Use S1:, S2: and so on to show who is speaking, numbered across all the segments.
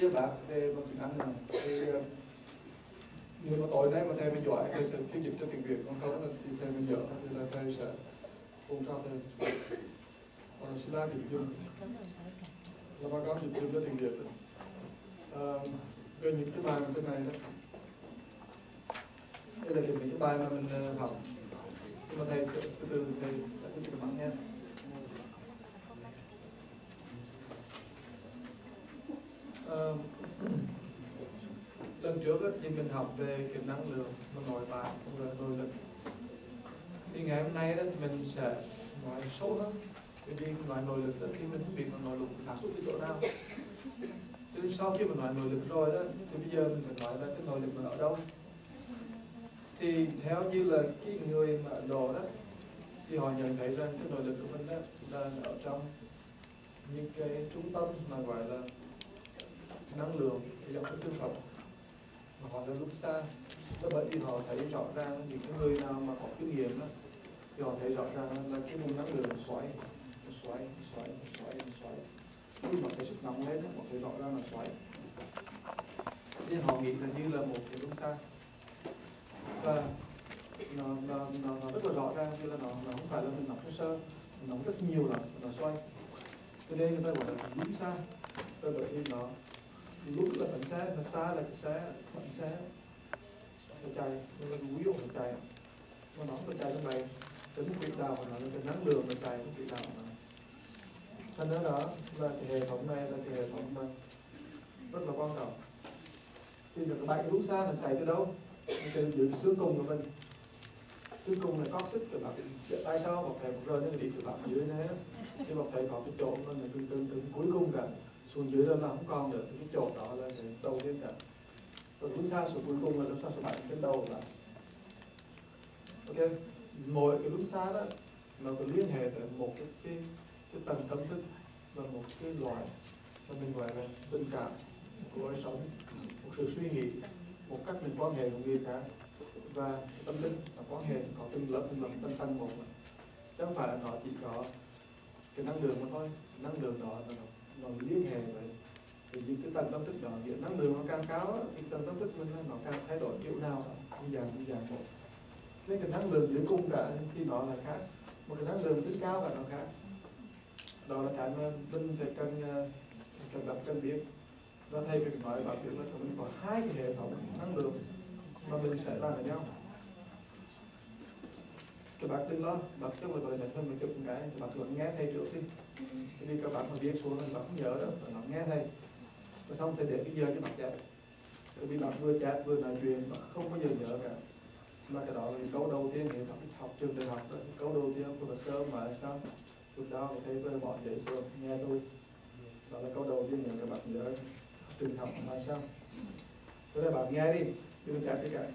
S1: với cho bác về bằng tiếng Anh này thì uh, nếu mà tối nay mà thầy mình giỏi thầy sẽ phiên dịch cho tiếng Việt còn không là thì thầy mình dở thì là thầy sẽ cùng sao thầy. Còn Sila dịch dùng là báo cáo dịch dùng cho tiếng Việt. À, về những cái bài như thế này đó. Đây là những cái bài mà mình à, học. Nhưng mà thầy sẽ từ từ thầy sẽ tiếp tục bạn uh, lần trước ấy, thì mình học về cái năng lượng và nội tại và nội lực. Thì ngày hôm nay đó mình sẽ nói sâu hơn. Bởi vì nói nội lực đó thì mình không biết là nội lực phát xuất từ chỗ nào. Cho nên sau khi mình nói nội lực rồi đó thì bây giờ mình phải nói là cái nội lực mình ở đâu. Thì theo như là cái người mà đồ đó thì họ nhận thấy rằng cái nội lực của mình đó là ở trong những cái trung tâm mà gọi là năng lượng cái xương sống mà họ đã lúc xa. Do vậy thì họ thấy rõ ràng những cái người nào mà có kinh nghiệm đó thì họ thấy rõ ràng là cái nguồn năng lượng xoáy xoáy xoáy xoáy xoáy. Khi mà cái sức nóng lên họ thấy rõ ràng là xoáy. Nên họ nghĩ là như là một cái lúc xa. Và nó, nó, nó, nó rất là rõ ràng như là nó, nó không phải là mình nóng sơ sơ nóng rất nhiều là nó xoay cho nên người ta gọi là đúng xa. Bởi vì nó lúc là bánh xe mà xa là cái xe bánh xe chạy nó là quý dụng nó chạy mà nó phải chạy trong này. Tính quỹ đạo của nó cái năng lượng nó chạy cái quỹ đạo của cho nên đó là cái hệ thống này, là cái hệ thống mà rất là quan trọng. Khi được cái bạch xa là chạy từ đâu? Từ dưới xương cùng của mình. Xương cùng là có sức của bạn tại sao một thầy một rơi nó bị từ bạn dưới thế. Thì một thầy có cái chỗ nó là từ từ cuối cùng cả xuống dưới đó là không còn được thì cái chỗ đó là cái đầu tiên cả. Rồi lúc xa xuống cuối cùng là lúc xa số bảy cái đầu là ok, mỗi cái lúc xa đó, nó có liên hệ tới một cái cái cái tầng tâm thức và một cái loại mà mình gọi là tình cảm của đời sống, một sự suy nghĩ, một cách mình quan hệ với người khác. Và tâm linh là quan hệ, có từng lớp từng lớp, từng tầng một chứ không phải là nó chỉ có cái năng lượng mà thôi, năng lượng đó là nó nó liên hệ với thì những cái tầng tâm thức đó hiện năng lượng nó càng cao thì tầng tâm thức mình nó càng thay đổi kiểu nào không dạng không dạng một. Nên cái năng lượng dưới cung cả, thì nó là khác. Một cái năng lượng rất cao cả, nó khác. Đó là cái mà mình phải cần ờ, cần đọc, cần biết. Và thầy phải nói bảo việc là mình có hai cái hệ thống năng lượng mà mình sẽ làm với nhau các bạn đừng lo bác trong một gọi là thôi mình chụp một cái các bạn thường nghe thầy trước đi. Vì các bạn mà viết xuống thì bạn không nhớ đó bạn nghe thầy. Và xong thầy để cái giờ cho bạn chép bởi vì bạn vừa chat vừa nói chuyện bạn không bao giờ nhớ cả. Mà cái đó là câu đầu tiên thì học, học trường đại học đó. Câu đầu tiên của luật sơ mà sao lúc đó thầy vừa bỏ giấy xuống nghe tôi đó là câu đầu tiên để các bạn nhớ trường học làm sao. Thế là bạn nghe đi đừng chat cái cả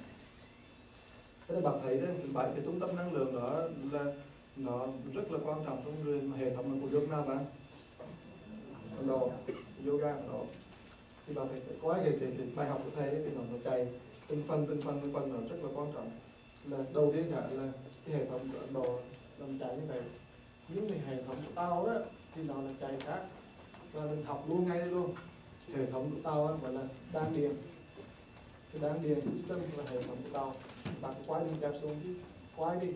S1: thế thì bạn thấy đấy bảy cái trung tâm năng lượng đó là nó rất là quan trọng trong người hệ thống của nước nào bạn. Ấn Độ yoga Ấn Độ thì bạn thấy có cái, cái, cái bài học của thầy ấy, thì nó nó chạy từng phần từng phần từng phần nó rất là quan trọng. Là đầu tiên cả là cái hệ thống của Ấn Độ làm chạy như vậy. Những cái hệ thống của tao đó thì nó là chạy khác. Và mình học luôn ngay luôn. Hệ thống của tao gọi là đan điền. Cái đan điền system là hệ thống của tao bạn quay đi kẹp xuống chứ. Quay đi.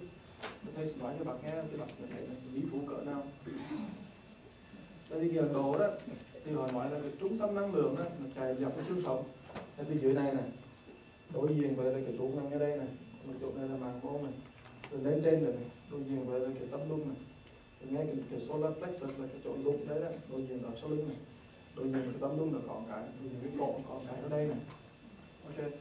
S1: Tôi thầy nói cho bạn nghe cái bạn sẽ thấy là lý thú cỡ nào. Tại vì cái Ấn Độ đó thì họ nói là cái trung tâm năng lượng đó nó chạy dọc cái xương sống. Ở từ dưới này này đối diện với là cái xuống nằm ở đây này một chỗ này là màng môn này rồi lên trên rồi này đối diện với là cái tấm lưng này. Rồi ngay cái, cái solar plexus là cái chỗ lụng đấy đó đối diện ở sau lưng này. Đối diện với cái tấm lưng là còn cái đối diện với cổ còn cái ở đây này. Ok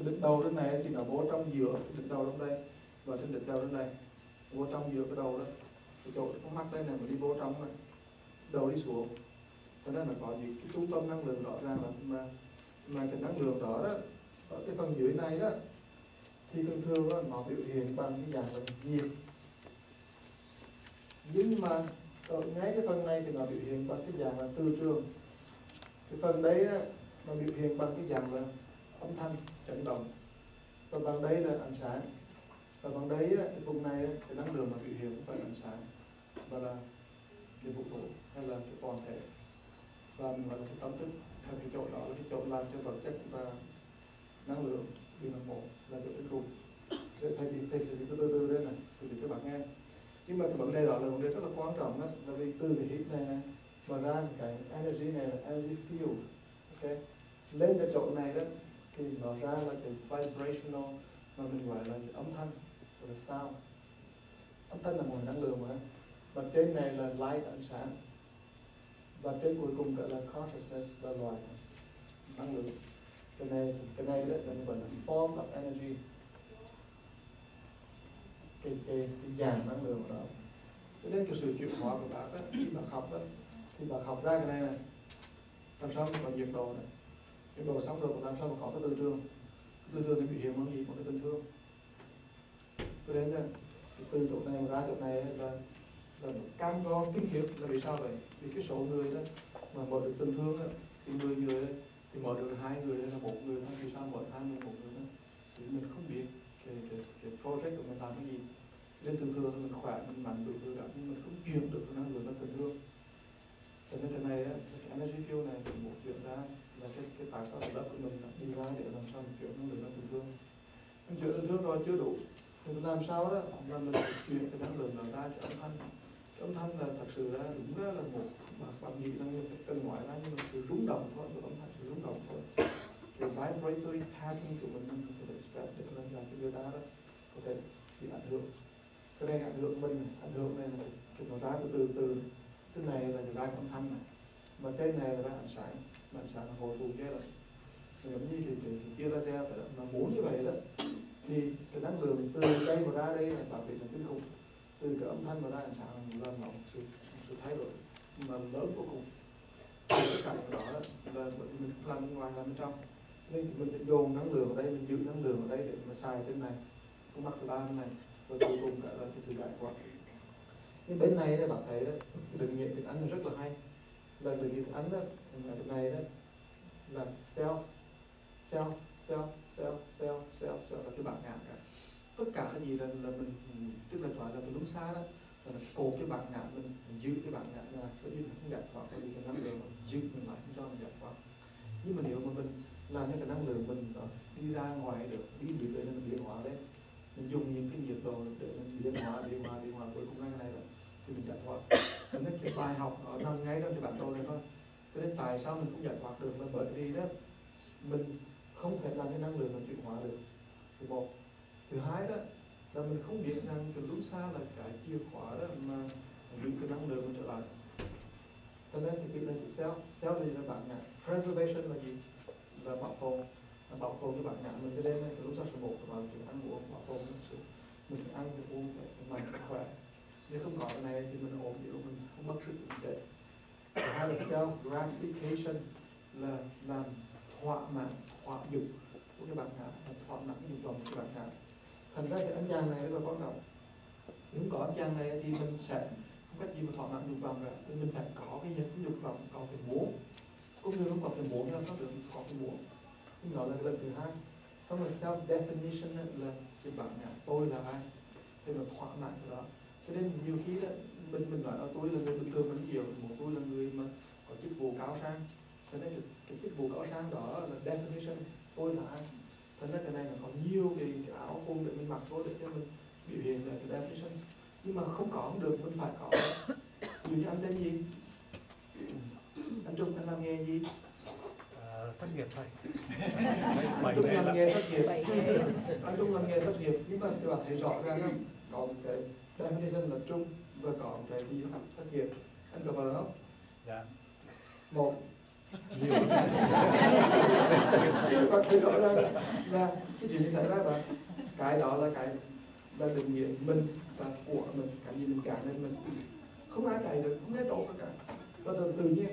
S1: cái đỉnh đầu đến này thì nó vô trong giữa cái đỉnh đầu trong đây và trên đỉnh đầu đến này vô trong giữa cái đầu đó. Cái chỗ con mắt đây này mà đi vô trong này đầu đi xuống. Cho nên là có những cái trung tâm năng lượng rõ ràng là mà mà cái năng lượng đó đó. Ở cái phần dưới này đó thì thường thường đó, nó biểu hiện bằng cái dạng là nhiệt. Nhưng mà ở ngay cái phần này thì nó biểu hiện bằng cái dạng là từ trường. Cái phần đấy đó, nó biểu hiện bằng cái dạng là âm thanh chấn động. Và bằng đấy là ánh sáng. Và bằng đấy đó, cái vùng này cái năng lượng mà biểu hiện và phải ánh sáng và là cái vụ trụ hay là cái toàn thể. Và mình gọi là cái tâm thức. Theo cái chỗ đó là cái chỗ làm cho vật chất và năng lượng đi làm một là chỗ đến cùng để thầy bị thầy sẽ bị từ từ đây này từ từ các bạn nghe nhưng mà cái vấn đề đó là vấn đề rất là quan trọng đó là vì từ cái hít này này mà ra cái energy này là energy field ok? Lên cái chỗ này đó thì nó ra là cái vibrational mà mình gọi là cái âm thanh là sound. Âm thanh là nguồn năng lượng mà. Và trên này là light ánh sáng. Và trên cuối cùng gọi là consciousness, là loài năng lượng. Cái này cái này đấy là gọi là form of energy. Cái cái cái dạng năng lượng đó. Cho nên cái sự chuyển hóa của bạn đó khi bạn học đó thì bạn học ra cái này này làm sao mà có nhiệt độ này cái độ xong rồi làm sao mà có cái từ trường. Tư từ trường thì bị hiện bằng gì một cái tình thương. Cho nên là từ chỗ này mà ra chỗ này là là cam go kinh khiếp là vì sao vậy? Vì cái số người đó mà mở được tình thương đó, thì 10 người đó, thì mở được hai người hay là một người thôi vì sao mở hai người một người đó thì mình không biết cái cái cái project của mình làm cái gì. Nên tình thương thì mình khỏe mình mạnh đủ thứ cả nhưng mình không chuyển được năng lượng nó tình thương. Cho nên cái này á, cái energy field này thì một chuyện ra là cái cái tại sao đất của mình đi ra để làm sao mình chuyển năng lượng của thương. Mình chuyển tình thương rồi, chưa đủ. Thì làm sao đó? Là mình chuyển cái năng lượng đó ra cho âm thanh. Cái âm thanh là thật sự là đúng đó là một mà bạn nghĩ là như cái ngoại ra, nhưng mà sự rung động thôi, cái âm thanh sự rung động thôi. Cái vibratory pattern của mình mình có thể được là làm cho người ta đó, có thể bị ảnh hưởng. Cái này ảnh hưởng mình ảnh hưởng này. Là cái nó ra từ từ từ. Cái này là cái ra âm thanh này. Mà cái này là ra ánh sáng mà ánh sáng là hồi tụ kia rồi giống như thì thì chia ra xe phải đó. mà muốn như vậy đó, thì cái năng lượng từ đây mà ra đây là bảo vệ là kinh khủng. Từ cái âm thanh mà ra ánh sáng là nó một sự một sự thay đổi. Mà lớn vô cùng. Cái cảnh đó là mình làm bên ngoài làm bên trong. Nên mình phải dồn năng lượng ở đây, mình giữ năng lượng ở đây để mà xài trên này cũng mặc thứ ba bên này rồi cuối cùng cả là cái sự giải thoát. Nhưng bên này đây bạn thấy đó đừng nghĩ tiếng Anh rất là hay. Là đừng nghĩ tiếng Anh đó là cái này đó là self self self self self self self. Là cái bản ngã cả. Tất cả cái gì là là mình tức là gọi là mình đúng xa đó là cột cái bản ngã mình, mình giữ cái bản ngã là cho nên mình không giải thoát bởi vì cái năng lượng mình giữ mình lại không cho mình giải thoát. Nhưng mà nếu mà mình làm cho cái năng lượng mình đó, đi ra ngoài được đi đi để mình biến hóa đấy. Mình dùng những cái nhiệt độ để mình biến hóa biến hóa biến hóa. Cuối cùng ra cái này đó thì mình giải thoát. Nên cái bài học ở nằm ngay trong cái bản đồ này thôi cho nên tại sao mình không giải thoát được? Là bởi vì đó, mình không thể làm cái năng lượng mình chuyển hóa được. Thứ một. Thứ hai đó, là mình không biết rằng từ lúc xa là cái chìa khóa đó mà giữ cái năng lượng mình trở lại. Cho nên thì kỹ năng chỉ self self là gì là bản ngã. Preservation là gì? Là bảo tồn. Là bảo tồn cái bản ngã mình cho nên từ lúc sau số một là chuyện ăn uống, bảo tồn sự mình ăn được uống phải mạnh khỏe. Nếu không có cái này thì mình ổn định mình không mất sức, mình chết hay hai là self gratification là làm thỏa mãn, thỏa dục của cái bản ngã, là thỏa mãn cái dục vọng của cái bản ngã. Thành ra cái anh chàng này rất là quan trọng. Nếu có anh chàng này thì mình sẽ không cách gì mà thỏa mãn dục vọng cả thì mình phải có cái gì cái dục vọng, có cái muốn cũng như không có cái muốn là có được, có cái muốn nhưng đó là cái lần thứ hai. Xong rồi self definition là cái bản ngã. Tôi là ai? Thì là thỏa mãn cái đó. Cho nên nhiều khi đó mình mình nói là tôi là người bình thường mình hiểu. Một tôi là người mà có chức vụ cao sang. Cho nên cái, cái chức vụ cao sang đó là definition. Tôi là ai? Cho nên cái này là có nhiều cái, cái áo phông để mình mặc vô để cho mình biểu hiện lại cái definition. Nhưng mà không có không được mình phải có. Ví dụ như anh tên gì? Anh trung anh làm nghề gì?
S2: À, thất nghiệp thầy.
S1: Anh trung làm
S2: là
S1: nghề thất nghiệp. Anh trung làm nghề thất nghiệp. Nhưng mà các bạn thấy rõ ra không? Có một cái definition là trung và có một cái gì thất nghiệp. Anh có vào đó không?
S2: Dạ.
S1: Một. Nhiều. Bạn thấy rõ ra là cái chuyện xảy ra và cái đó là cái là định nghĩa mình và của mình cái gì mình cản lên mình không ai cãi được không ai được cả. Đó là tự nhiên.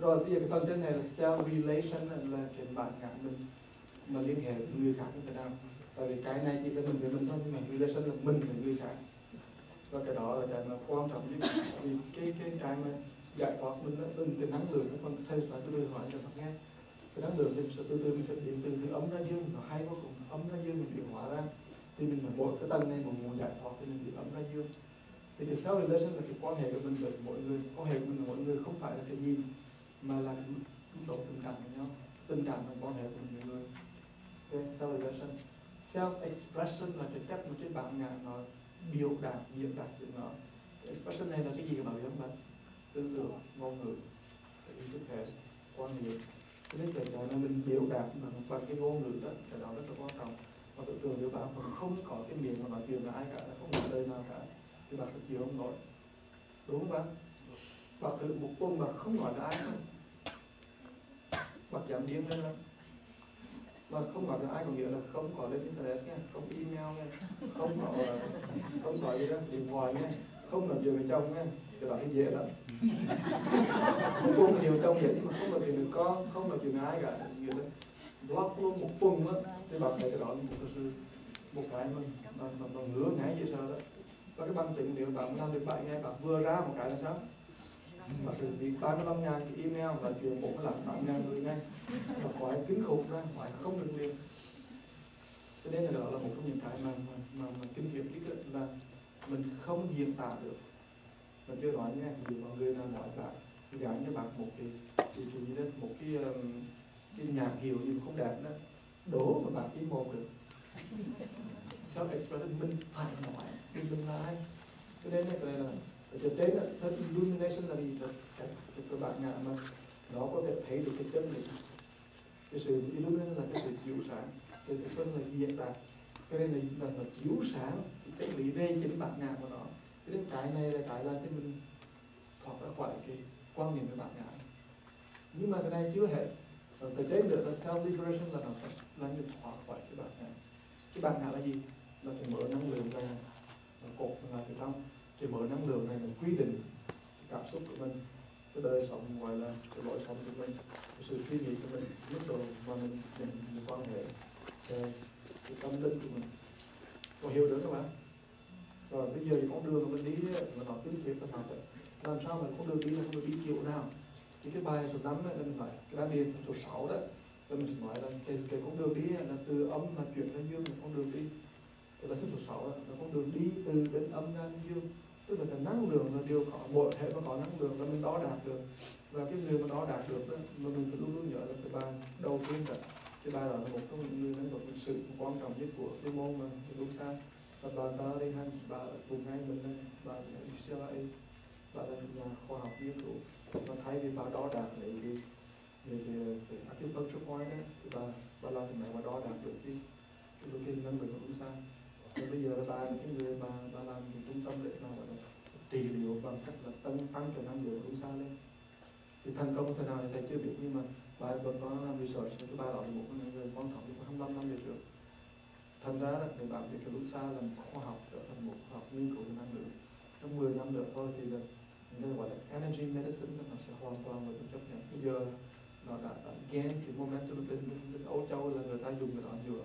S1: Rồi bây giờ cái phần trên này là self relation là cái bạn ngã mình mà liên hệ với người khác như thế nào? Tại vì cái này chỉ là mình với mình thôi nhưng mà relation là mình với người khác và cái đó là cái mà quan trọng nhất. Vì cái cái cái mà giải thoát mình nó từng cái năng lượng nó còn thay và từ từ hỏi cho Phật nghe. Cái năng lượng thì sẽ từ từ mình sẽ điện từ từ ấm ra dương nó hay vô cùng ấm ra dương mình chuyển hóa ra. Thì mình là một cái tầng này một muốn giải thoát thì mình bị ấm ra dương. Thì cái self relation là cái quan hệ của mình với mọi người. Quan hệ của mình với mọi người không phải là cái nhìn mà là cái mức độ tình cảm với nhau. Tình cảm là quan hệ của mình với người. Okay, self relation self expression là cái cách mà cái bạn ngã nói biểu đạt, diễn đạt chuyện nó. Expression này là cái gì các bạn biết không bạn tư tưởng, ngôn ngữ? Ý thức thể quan niệm. Cho nên kể cả là mình biểu đạt bằng bằng cái ngôn ngữ đó, cái đó rất là quan trọng. Và tưởng tượng nếu bạn còn không có cái miệng mà bạn truyền là ai cả không có lời nào cả, thì bạn sẽ chịu không nổi. Đúng không bạn? Bạn thử một tuần bạn không nói là ai không bạn giảm điên lên không mà không bảo được ai có nghĩa là không có lên internet nha không email nha không có không gọi gì đó điện thoại nha không làm việc với chồng nha cái đó thì dễ lắm. Một tuần nhiều chồng dễ nhưng mà không làm việc với con không làm việc với ai cả nghĩa là block luôn một tuần đó thì bạn thấy cái đó là một cái sự một cái mà mà, mà, mà ngứa ngáy dễ sợ đó. Và cái bằng chứng nếu bạn làm được bảy ngày bạn vừa ra một cái là sao? Bạn thực hiện 35 ngàn cái email và chuyển bộ là 8 ngàn người ngay mà khỏi kính khủng ra khỏi không được liền cho nên là đó là một trong những cái mà mà, mà, mà kinh nghiệm biết là mình không diễn tả được. Mình chưa nói nha ví dụ mọi người nào nói bạn gắn cho bạn một cái cái, cái gì đó một cái um, cái nhạc hiệu gì không đẹp đó đổ mà bạn im một được. Self expression mình phải nói mình mình là ai cho nên là cái này là thực tế là self illumination là gì? Là cái, cái, cái bạn ngã mà nó có thể thấy được cái chân mình cái sự illumination là cái sự chiếu sáng. Cái phân là hiện tại. Cái này là, là, là chiếu sáng cái chân lý về chính bạn ngã của nó. Cho nên cái này là cái là cái mình thoát ra khỏi cái quan niệm về bạn ngã. Nhưng mà cái này chưa hết. Ở từ trên nữa là self liberation là nó phải là mình thoát khỏi cái bạn ngã. Cái bạn ngã là gì? Là cái mở năng lượng ra là cột là từ trong. Cái mở năng lượng này mình quy định cảm xúc của mình cái đời sống gọi là cái lối sống của mình cái sự suy nghĩ của mình mức độ mà mình mình, mình quan hệ cái, cái tâm linh của mình. Có hiểu được không bạn rồi bây giờ con đường mà mình đi mà nó tiến triển là nào làm sao mà con đường đi là con đường đi kiểu nào? Thì cái bài số năm là mình nói cái bài điền số 6 đó là mình nói là cái, cái con đường đi là từ âm mà chuyển ra dương là con đường đi. Tức là số 6 đó, là con đường đi từ bên âm ra dương tức là cái năng lượng là điều có mỗi thể và có năng lượng là mình đo đạt được. Và cái người mà đo đạt được đó, mà mình phải luôn luôn nhớ là cái bài đầu tiên là cái bài đó là một trong những người năng lượng sự quan trọng nhất của cái môn mà lúc xa và bà Barihan bà cùng ngay mình đây bà là UCLA bà là nhà khoa học nghiên cứu. Và thay vì bà đo đạt lấy cái về cái cái acupuncture point đấy thì bà bà làm thì này bà đo đạt được cái cái cái, cái năng lượng của xa và bây giờ là bà là cái người mà bà làm cái trung tâm để làm gọi là trị liệu bằng cách là tăng tăng cái năng lượng của xa lên. Thì thành công thế nào thì thầy chưa biết nhưng mà bà vẫn có làm research thì bà đọc một người quan trọng trong 25 năm về trước. Thành ra là để bạn biết cái lúc xa là một khoa học trở thành một khoa học nghiên cứu về năng lượng. Trong 10 năm nữa thôi thì là người gọi là energy medicine nó sẽ hoàn toàn là được chấp nhận. Bây giờ nó đã, đã gain cái momentum bên, bên, bên Âu Châu là người ta dùng cái đó chữa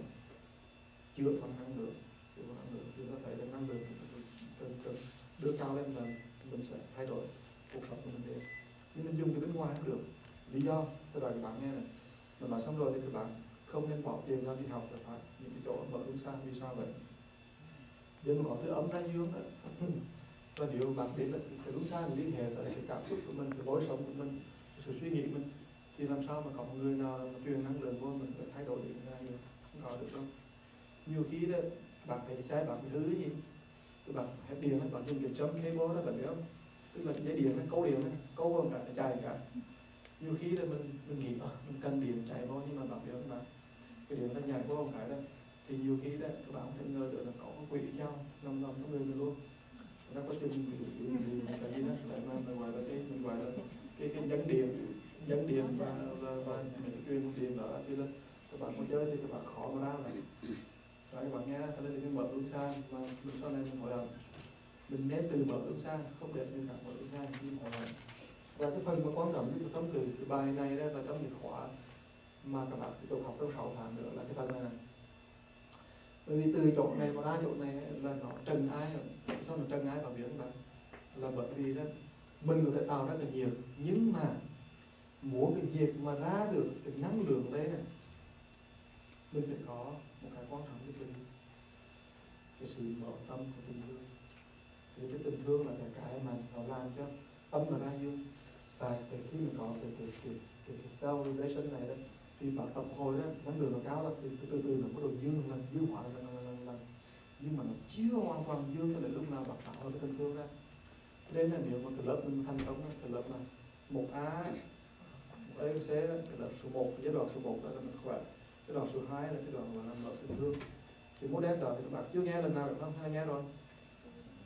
S1: chữa bằng năng lượng chữa bằng năng lượng. Thì ta thấy là năng lượng cần cần đưa cao lên là mình sẽ thay đổi cuộc sống của mình đi nhưng mình dùng cái bên ngoài không được. Lý do, tôi đòi các bạn nghe này. Mà nói xong rồi thì các bạn không nên bỏ tiền ra đi học là phải. Những cái chỗ mở đúng sang vì sao vậy? Nhưng mà có thứ ấm ra dương đó và điều bạn biết là cái đúng sai liên hệ tới cái cảm xúc của mình, cái lối sống của mình, cái sự suy nghĩ của mình, thì làm sao mà có một người nào mà truyền năng lượng vô mình phải thay đổi được ra được? Không có được đâu. Nhiều khi đó, bạn thấy xe bạn bị hư gì? Các bạn hết điện bạn dùng cái chấm cable đó bạn biết không tức là cái dây điện nó câu điện nó câu vào cả chạy cả nhiều khi là mình mình nghĩ à, mình cần điện chạy vô nhưng mà bạn biết không bạn cái điện nó nhảy vô một cái đó thì nhiều khi đó các bạn không thể ngờ được là có quỷ treo nằm nằm trong người mình luôn nó có chừng quỷ cái gì đó lại mà mình gọi là cái mình gọi là cái cái dẫn điện dẫn điện và và và mình truyền điện đó thì là các bạn có chơi thì các bạn khó mà ra này rồi các bạn nghe thế là cái mở đúng xa mà lúc sau này mình hỏi là mình nên từ mở đúng xa không đẹp như cả mở đúng xa nhưng mà và cái phần mà quan trọng nhất trong từ cái bài này đó là trong cái khóa mà các bạn tiếp tục học trong 6 tháng nữa là cái phần này này bởi vì từ chỗ này mà ra chỗ này là nó trần ai rồi, sao nó trần ai vào biển là là bởi vì đó, mình có thể tạo ra cái nhiệt nhưng mà muốn cái nhiệt mà ra được cái năng lượng đấy này mình phải có một cái quan trọng cái sự mở tâm của tình thương. Thì cái tình thương là cái cái mà nó làm cho tâm mà ra dương. Tại cái khi mình có cái cái cái cái, cái self realization này đó thì bạn tập hồi đó năng lượng nó cao lắm thì từ từ nó bắt đầu dương lên dương hóa lên lên lên lên. Nhưng mà nó chưa hoàn toàn dương cho đến lúc nào bạn tạo ra cái tình thương ra. Nên là nếu mà cái lớp mình thành công đó, cái lớp mà một A một em sẽ đó, cái lớp số 1 giai đoạn số 1 đó là mình khỏe. Cái đoạn số 2 là cái đoạn mà làm mở tình thương thì mô đen đó thì các bạn chưa nghe lần nào được không hay nghe rồi.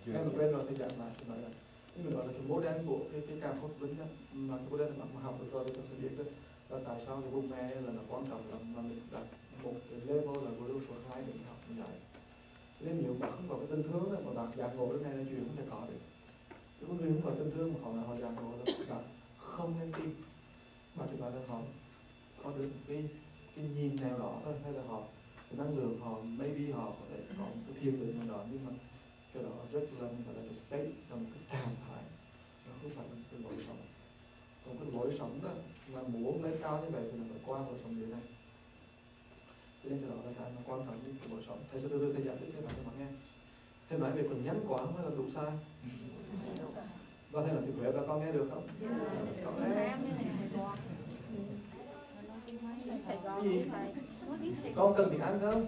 S1: Em mà quên rồi thì giảm lại thì nói là nhưng mình gọi là cái mô đen của cái cái ca khúc lính đó mà cái mô đen mà, học được rồi thì chúng sẽ biết đó là tại sao cái vùng này là nó quan trọng là mà mình đặt một cái level là volume số 2 để mình học như vậy. Nên nếu bạn không có cái tình thương đó, mà bạn giác ngộ cái này là chuyện không thể có được. Những người không có tình thương mà họ là họ giác ngộ là bạn không nên tin. Mà chỉ bảo là họ có được cái cái nhìn nào đó thôi hay là họ cái năng lượng họ maybe họ có thể có một cái thiên tượng nào đó nhưng mà cái đó rất là gọi là cái state là một cái trạng thái nó không phải là cái lối sống còn cái lối sống đó mà muốn lên cao như vậy thì mình phải qua lối sống dưới này cho nên cái đó là cái mà quan trọng nhất của lối sống thầy sẽ từ từ thầy giải thích cho cho bạn nghe thầy nói về phần nhắn quả mới là đủ sai và thầy nói thì khỏe và con nghe được không con nghe
S3: Sài Gòn
S1: Gì? Con cần tiếng Anh không?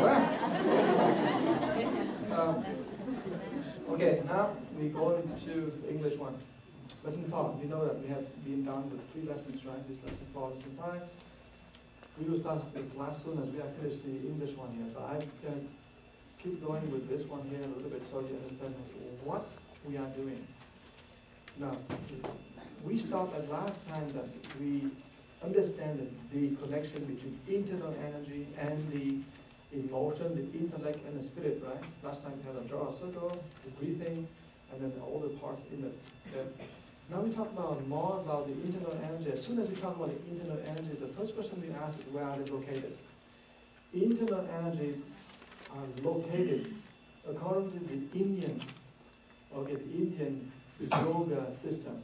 S1: Quá. Um, okay now we go into the English one. Lesson four. You know that we have been done with three lessons right? This lesson four lesson five. We will start the class soon as we have finished the English one here but going to keep going with this one here a little bit so you understand what we are doing now we stopped at last time that we understand that the connection between internal energy and the emotion, the intellect, and the spirit, right? Last time we had a draw circle, the breathing, and then all the parts in it. Okay? Now we talk about more about the internal energy. As soon as we talk about the internal energy, the first question we ask is where are they located? Internal energies are located according to the Indian, okay, the Indian yoga system,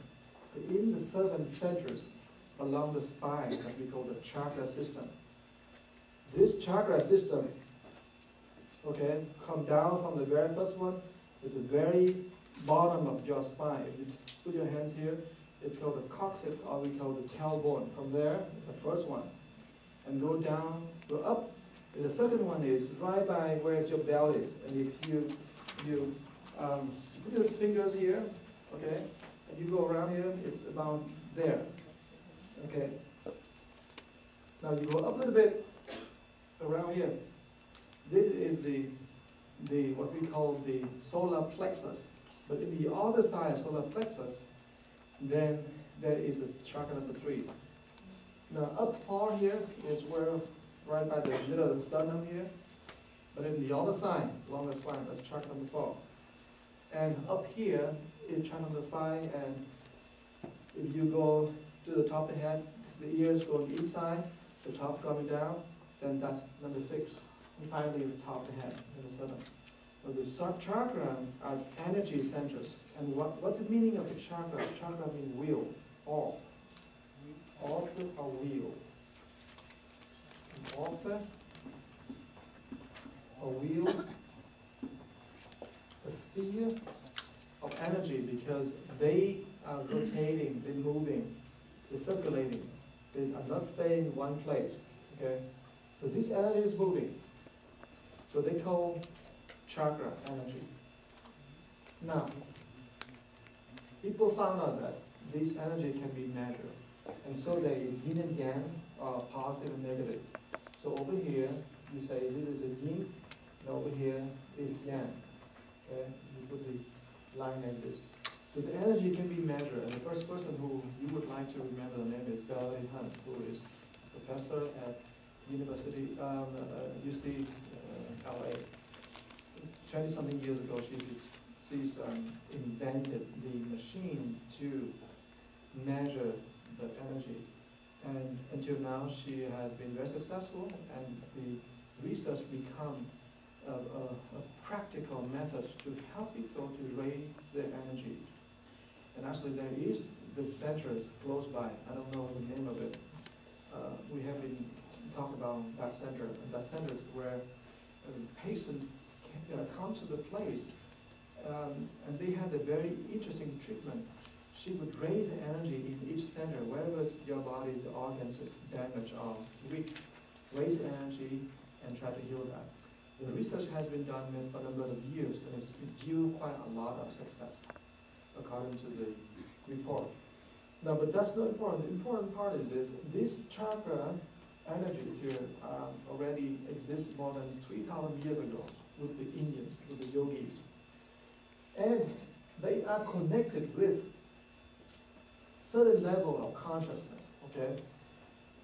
S1: in the seven centers along the spine that we call the chakra system. This chakra system, okay, come down from the very first one to the very bottom of your spine. If you put your hands here, it's called the coccyx, or we call the tailbone. From there, the first one, and go down, go up. And the second one is right by where your belly is. And if you you um, put your fingers here, okay, and you go around here, it's about there. Okay. Now you go up a little bit around here. This is the the what we call the solar plexus. But in the other side of solar plexus, then there is a chakra number three. Now up far here is where right by the middle of the sternum here. But in the other side, along the spine, that's chakra number four. And up here is chakra number five and if you go to the top of the head, the ears going inside, the top coming down, then that's number six. And finally, the top of the head, number seven. So the chakra are energy centers. And what, what's the meaning of the chakra? Chakra means wheel, or. Altar or wheel. Altar, a wheel, a sphere of energy because they are rotating, they're moving, they're circulating. They are not staying in one place. Okay? So this energy is moving. So they call chakra energy. Now, people found out that this energy can be measured. And so there is yin and yang, uh, positive and negative. So over here, you say this is a yin, and over here is yang. Okay? You put the line like this. So the energy can be measured, and the first person who you would like to remember the name is Valerie Hunt, who is a professor at University um, uh, UC uh, LA. Twenty something years ago, she she's um, invented the machine to measure the energy, and until now she has been very successful, and the research become practical method to help people to raise their energy. And actually, there is the center close by. I don't know the name of it. Uh, we have been talking about that center. And that center is where uh, patients can, uh, come to the place, um, and they had a very interesting treatment. She would raise energy in each center, wherever your body's organs is damaged or weak, raise energy and try to heal that. The research has been done for a number of years, and it's due quite a lot of success, according to the report. Now, but that's not important. The important part is this, these chakra energies here um, already exist more than 3,000 years ago with the Indians, with the yogis. And they are connected with certain level of consciousness, okay?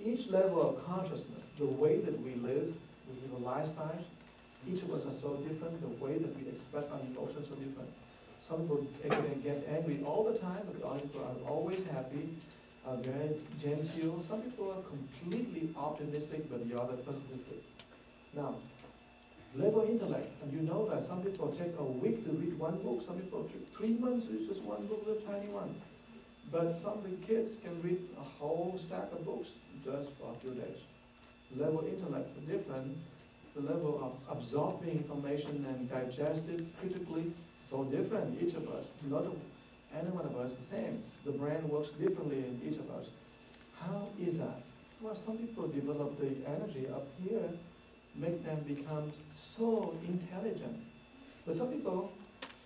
S1: Each level of consciousness, the way that we live, we live a lifestyle, each of us are so different, the way that we express our emotions are different. Some people get angry all the time, but other people are always happy, are very genteel. Some people are completely optimistic, but the other pessimistic. Now, level intellect, and you know that some people take a week to read one book, some people take three months is just one book, little tiny one. But some of the kids can read a whole stack of books just for a few days. Level intellects are different. The level of absorbing information and digest it critically so different, each of us. Not any one of us the same. The brain works differently in each of us. How is that? Well, some people develop the energy up here, make them become so intelligent. But some people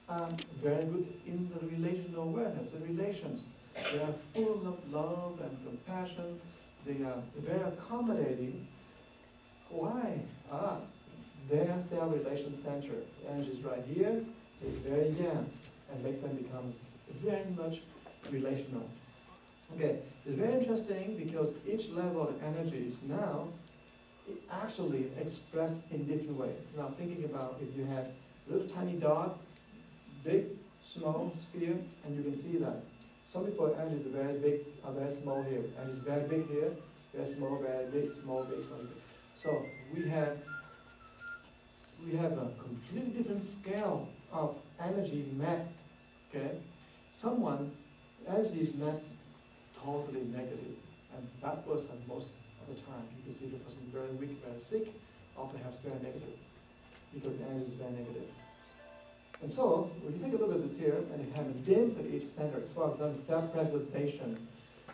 S1: are very good in the relational awareness, the relations. They are full of love and compassion. They are very accommodating. Why? Ah, their self relation center. The energy is right here is very yang and make them become very much relational. Okay, it's very interesting because each level of energy is now actually expressed in different ways. Now thinking about if you have little tiny dot, big, small sphere, and you can see that. Some people energy is very big, or very small here, and it's very big here, very small, very big, small, big, small, big. So we have we have a completely different scale of energy map, okay? Someone, energy is not totally negative, and that person most of the time, you can see the person very weak, very sick, or perhaps very negative, because the energy is very negative. And so, if you take a look at this here, and you have a dim for each center, for example, self-preservation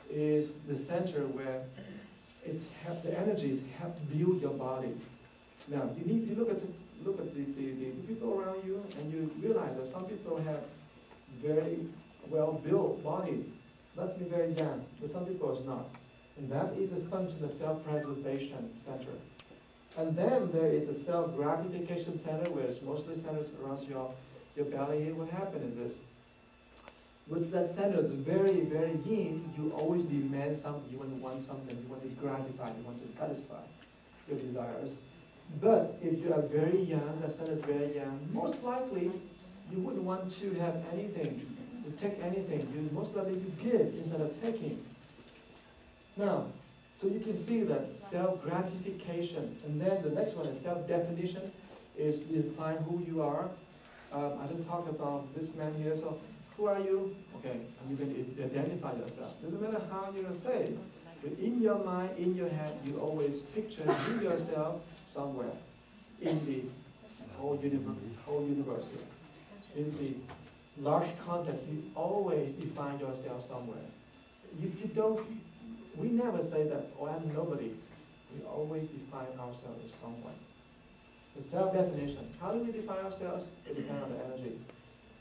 S1: is the center where it's the energies help build your body. Now, you need to look at the, look at the, the, the, people around you, and you realize that some people have very well-built body. That's me very young, but some people is not. And that is a function of self-preservation center. And then there is a self-gratification center, where it's mostly centered around your, your belly. What happens is this. With that center is very, very yin, you always demand something, you want to want something, you want to gratify, you want to satisfy your desires. But if you are very yang, that son is very yang, most likely you wouldn't want to have anything, to take anything. You most likely you give instead of taking. Now, so you can see that self-gratification. And then the next one is self-definition, is you define who you are. Um, I just talked about this man here, so who are you? Okay, and you can identify yourself. Doesn't matter how to say, but in your mind, in your head, you always picture you yourself somewhere in the whole universe, whole universe. In the large context, you always define yourself somewhere. You, you don't, we never say that, oh, I'm nobody. We always define ourselves as someone. So self-definition. How do we define ourselves? It depends on the energy.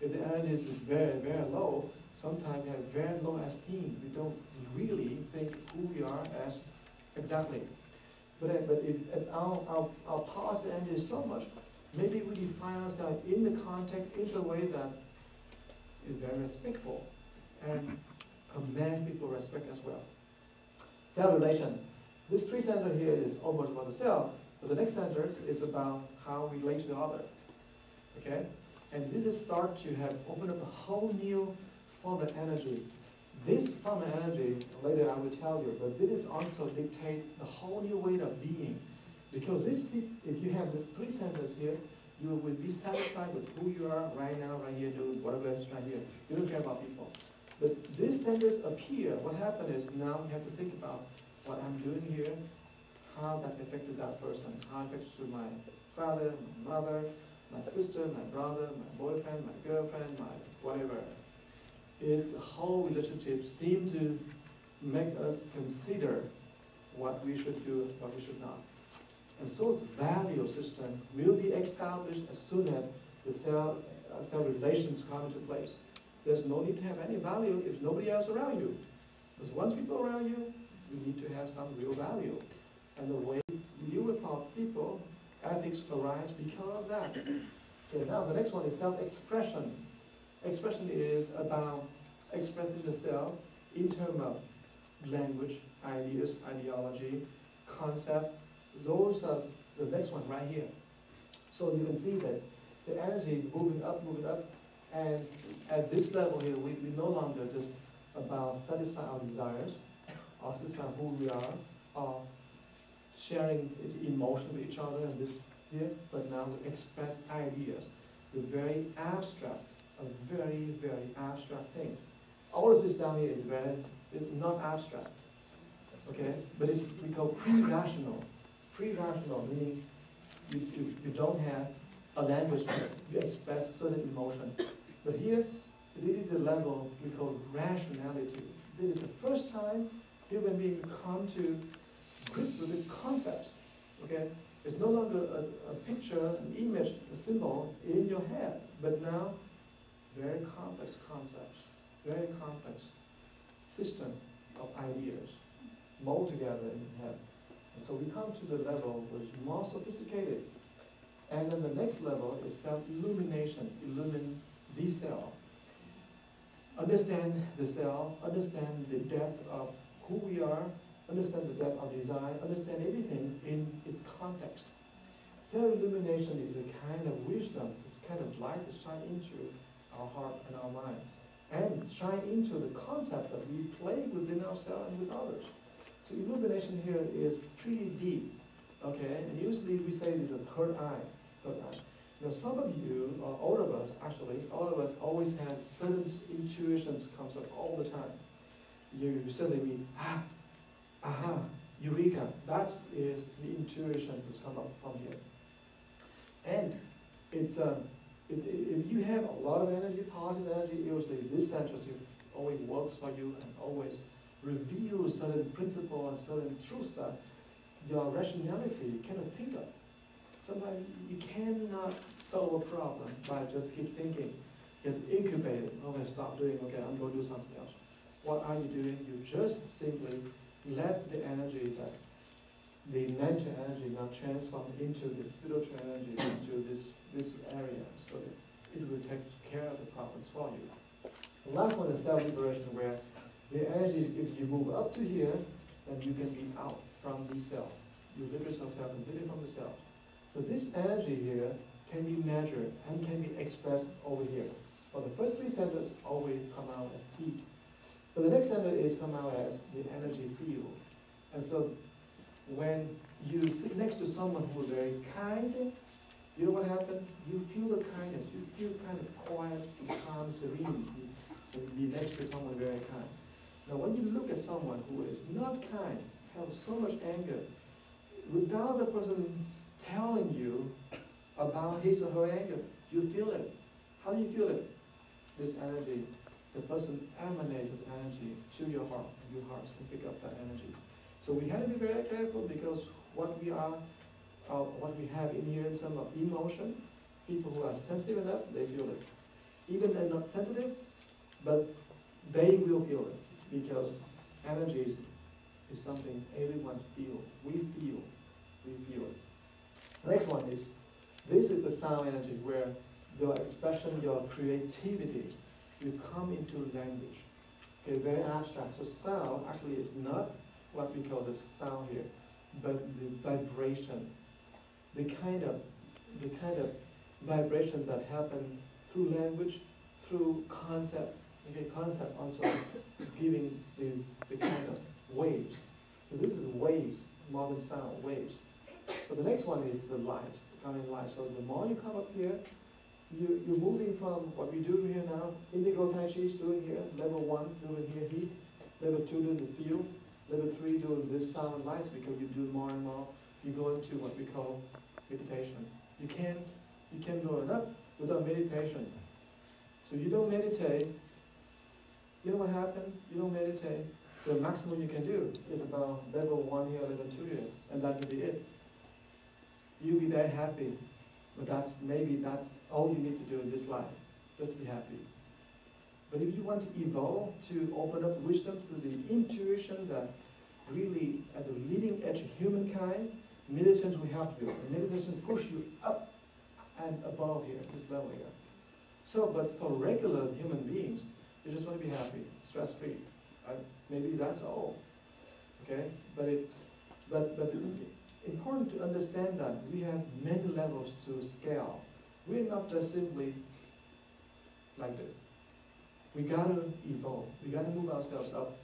S1: If the energy is very, very low, sometimes we have very low esteem. We don't really think who we are as exactly. But, uh, but if, if our, our, our past energy is so much, maybe we define ourselves in the context in a way that is very respectful and command people respect as well. Self relation. This three center here is almost about the self, but the next center is about how we relate to the other. Okay? And this is start to have open up a whole new form of energy. This form of energy, later I will tell you, but this is also dictate a whole new way of being. Because this, if you have these three centers here, you will be satisfied with who you are right now, right here, doing whatever is right here. You don't care about people. But these centers appear. What happened is now you have to think about what I'm doing here, how that affected that person, how it affects to my father, my mother, my sister, my brother, my boyfriend, my girlfriend, my whatever. It's a whole relationship seem to make us consider what we should do, and what we should not. And so the value system will be established as soon as the cell, uh, self relations come into place. There's no need to have any value if nobody else around you. Because once people around you, you need to have some real value. And the way you deal with people, ethics arise because of that. Okay, now the next one is self-expression. Expression is about expressing the self in terms of language, ideas, ideology, concept, those are the next one right here. So you can see this, the energy moving up, moving up, and at this level here, we, we no longer just about satisfy our desires, or satisfy who we are, or sharing emotion with each other and this here, but now we express ideas, the very abstract, a very, very abstract thing. All of this down here is very, not abstract, okay? But it's, we call pre-rational pre-rational, meaning you, you, you don't have a language you express certain emotion. But here, this is the level we call rationality. This is the first time human beings come to with the concepts. Okay? It's no longer a, a picture, an image, a symbol in your head, but now very complex concepts, very complex system of ideas mold together in the head. And so we come to the level which is more sophisticated. And then the next level is self-illumination, illumine the cell. Understand the cell, understand the depth of who we are, understand the depth of design, understand everything in its context. Self-illumination is a kind of wisdom, it's kind of light that shine into our heart and our mind. And shine into the concept that we play within ourselves and with others. So illumination here is pretty deep, okay? And usually we say it's a third eye, third eye. Now some of you, or all of us actually, all of us always have certain intuitions comes up all the time. You suddenly mean, ah, aha, eureka. That is the intuition that's come up from here. And it's, um, it, if you have a lot of energy, positive energy, usually this center always works for you and always reveal certain principle and certain truths that your rationality cannot think of. Sometimes you cannot solve a problem by just keep thinking. Get incubated. Okay, stop doing. Okay, I'm going to do something else. What are you doing? You just simply let the energy that the mental energy now transform into the spiritual energy into this this area, so that it will take care of the problems for you. The last one is self-liberation, where the energy, if you move up to here, then you can be out from the cell. You liberate yourself completely from the cell. So this energy here can be measured and can be expressed over here. But the first three centers always come out as heat. But the next center is out as the energy field. And so when you sit next to someone who is very kind, you know what happens? You feel the kindness. You feel kind of quiet, calm, serene. You be next to someone very kind. Now, when you look at someone who is not kind, has so much anger, without the person telling you about his or her anger, you feel it. How do you feel it? This energy. The person emanates this energy to your heart. and Your heart can pick up that energy. So we have to be very careful because what we are, uh, what we have in here in terms of emotion, people who are sensitive enough, they feel it. Even they're not sensitive, but they will feel it because energy is, is something everyone feels. We feel, we feel it. The next one is, this is the sound energy where your expression, your creativity will come into language. Okay, very abstract. So sound actually is not what we call the sound here, but the vibration, the kind of the kind of vibrations that happen through language, through concept. Okay, concept also giving the, the kind of waves. So this is waves, modern sound, waves. But the next one is the light, coming light. So the more you come up here, you, you're moving from what we do here now, integral Tai Chi is doing here, level one, doing here heat, level two doing the feel, level three doing this sound and lights because you do more and more, you go into what we call meditation. You can't, you can't go up without meditation. So you don't meditate, you know what happened? You don't meditate, the maximum you can do is about level one here, level two here, and that will be it. You'll be very happy, but that's maybe that's all you need to do in this life, just to be happy. But if you want to evolve, to open up wisdom to the intuition that really at the leading edge of humankind, meditation will help you. And meditation push you up and above here, this level here. So, but for regular human beings, you just want to be happy, stress-free. Uh, maybe that's all. Okay? But it, but but important to understand that we have many levels to scale. We're not just simply like this. We gotta evolve. We gotta move ourselves up.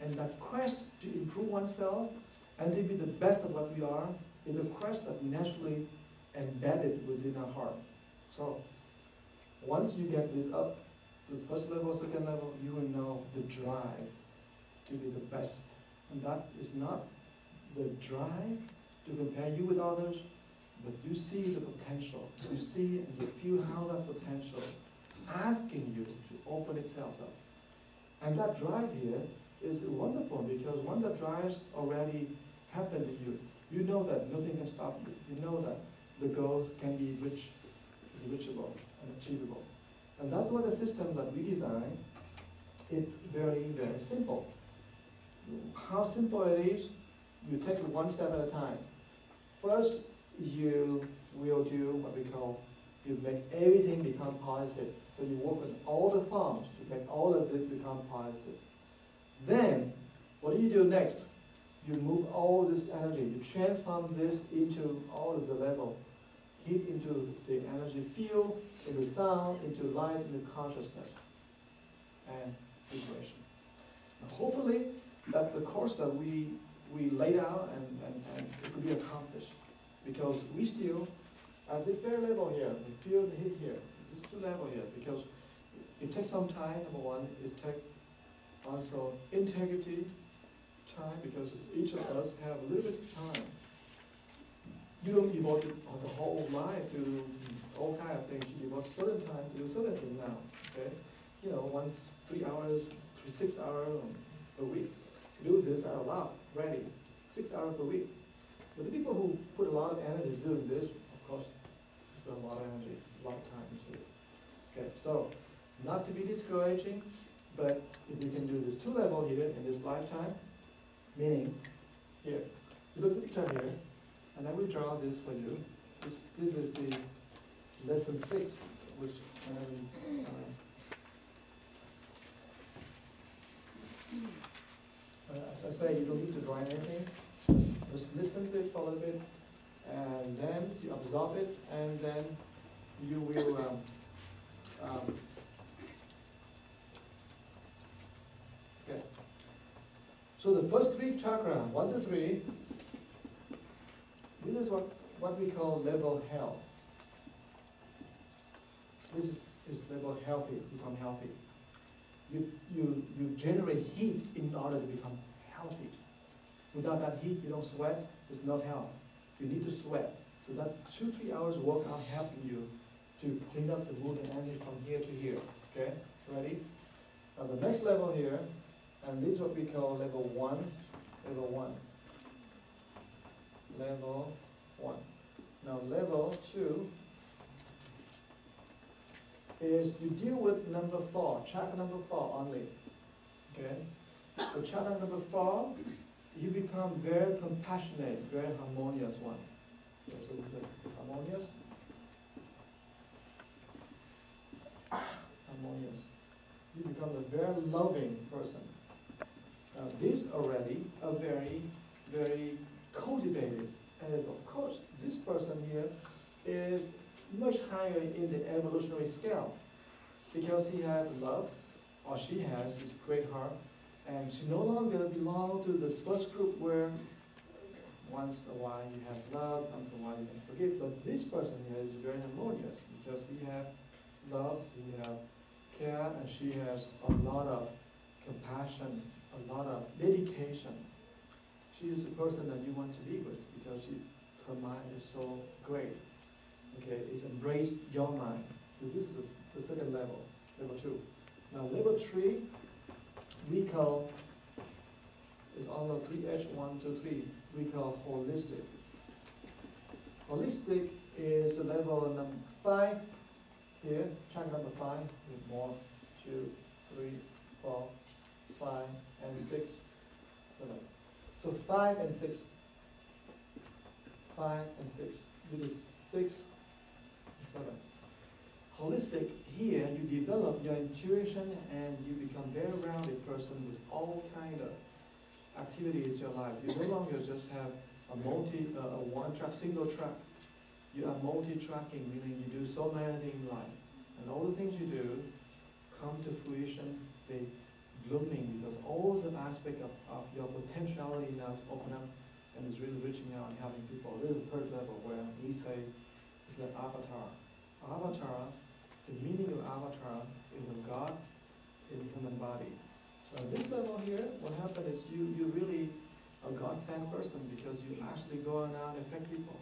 S1: And that quest to improve oneself and to be the best of what we are is a quest that naturally embedded within our heart. So once you get this up, this first level, second level, you will know the drive to be the best. And that is not the drive to compare you with others, but you see the potential. You see and you feel how that potential is asking you to open itself up. And that drive here is wonderful because when that drive already happened to you, you know that nothing can stop you. You know that the goals can be reached, reachable and achievable. And that's what the system that we design, it's very, very simple. How simple it is, you take it one step at a time. First, you will do what we call, you make everything become positive. So you work with all the forms to make all of this become positive. Then, what do you do next? You move all this energy, you transform this into all of the level. Heat into the energy field, into sound, into light, into consciousness, and vibration. Hopefully, that's a course that we, we laid out and, and, and it could be accomplished. Because we still, at this very level here, we feel the heat here, this two level here, because it takes some time, number one, it takes also integrity, time, because each of us have a little bit of time. You don't devote the whole life to all kind of things. You devote certain time to do certain things now. Okay, you know, once three hours, three, six hours a week. Do this out loud, ready, six hours per week. But the people who put a lot of energy doing this, of course, put a lot of energy, a lot of time into it. Okay, so not to be discouraging, but if you can do this two level here in this lifetime, meaning here, you look at the picture here, and I will draw this for you. This, this is the lesson six, which um, uh, as I say, you don't need to draw anything. Just listen to it for a little bit, and then you absorb it, and then you will um, um, okay. So the first three chakra, one to three, this is what, what we call level health. This is, is level healthy, become healthy. You, you, you generate heat in order to become healthy. Without that heat, you don't sweat, it's not health. You need to sweat. So that two, three hours workout helping you to clean up the mood and energy from here to here. Okay, ready? Now the next level here, and this is what we call level one, level one. Level one. Now level two is you deal with number four, chakra number four only. Okay? So chakra number four, you become very compassionate, very harmonious one. Okay, so harmonious. Harmonious. You become a very loving person. Now this already a very, very cultivated. And of course, this person here is much higher in the evolutionary scale because he had love, or she has this great heart, and she no longer belong to this first group where once in a while you have love, once a while you can forgive. But this person here is very harmonious because he has love, he has care, and she has a lot of compassion, a lot of dedication. She is the person that you want to be with because she, her mind is so great. Okay, it's embrace your mind. So this is the, second level, level two. Now level three, we call, it's on the three H, one, two, three, we call holistic. Holistic is level number five here, chakra number five, one, two, three, four, five, and six, seven. So five and six. Five and six. This is six seven. Holistic, here you develop your intuition and you become very rounded person with all kind of activities in your life. You no longer just have a multi, uh, a one track, single track. You are multi-tracking, meaning you do so many things in life. And all the things you do come to fruition, they blooming because all the aspect of, of your potentiality now is open up and is really reaching out and helping people. This is the third level where we say it's like avatar. Avatar, the meaning of avatar is a God in human body. So at this level here, what happened is you, you really a God-sent person because you actually go out and affect people.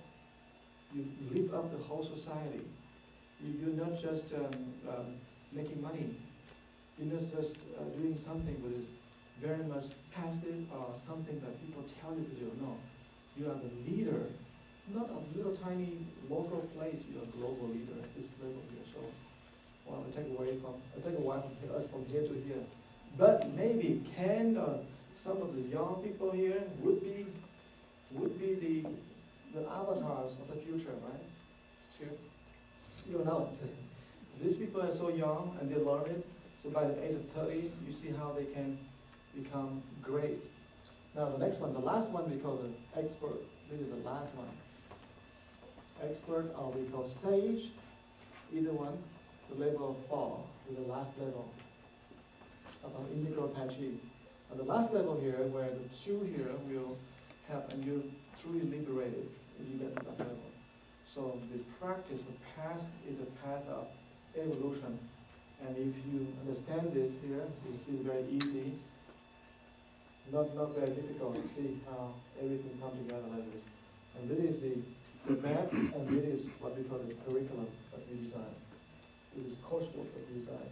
S1: You lift up the whole society. You, you're not just um, um, making money. You're not just uh, doing something that is very much passive or something that people tell you to do. No, you are the leader, not a little tiny local place. You're a global leader at this level here. So, I want to take away from, I take away from here- us from here to here. But maybe can some of the young people here would be would be the the avatars of the future, right? Sure. You don't know. These people are so young and they learn it. So by the age of 30, you see how they can become great. Now the next one, the last one we call the expert. This is the last one. Expert or we call sage. Either one. The level of four is the last level of our integral tai chi. And the last level here, where the two here will help and you truly liberated if you get to that level. So this practice, the path is the path of evolution. And if you understand this here, you see it's very easy. Not not very difficult to see how everything come together like this. And this is the, the map and this what we call the curriculum that we design. This is coursework that we design.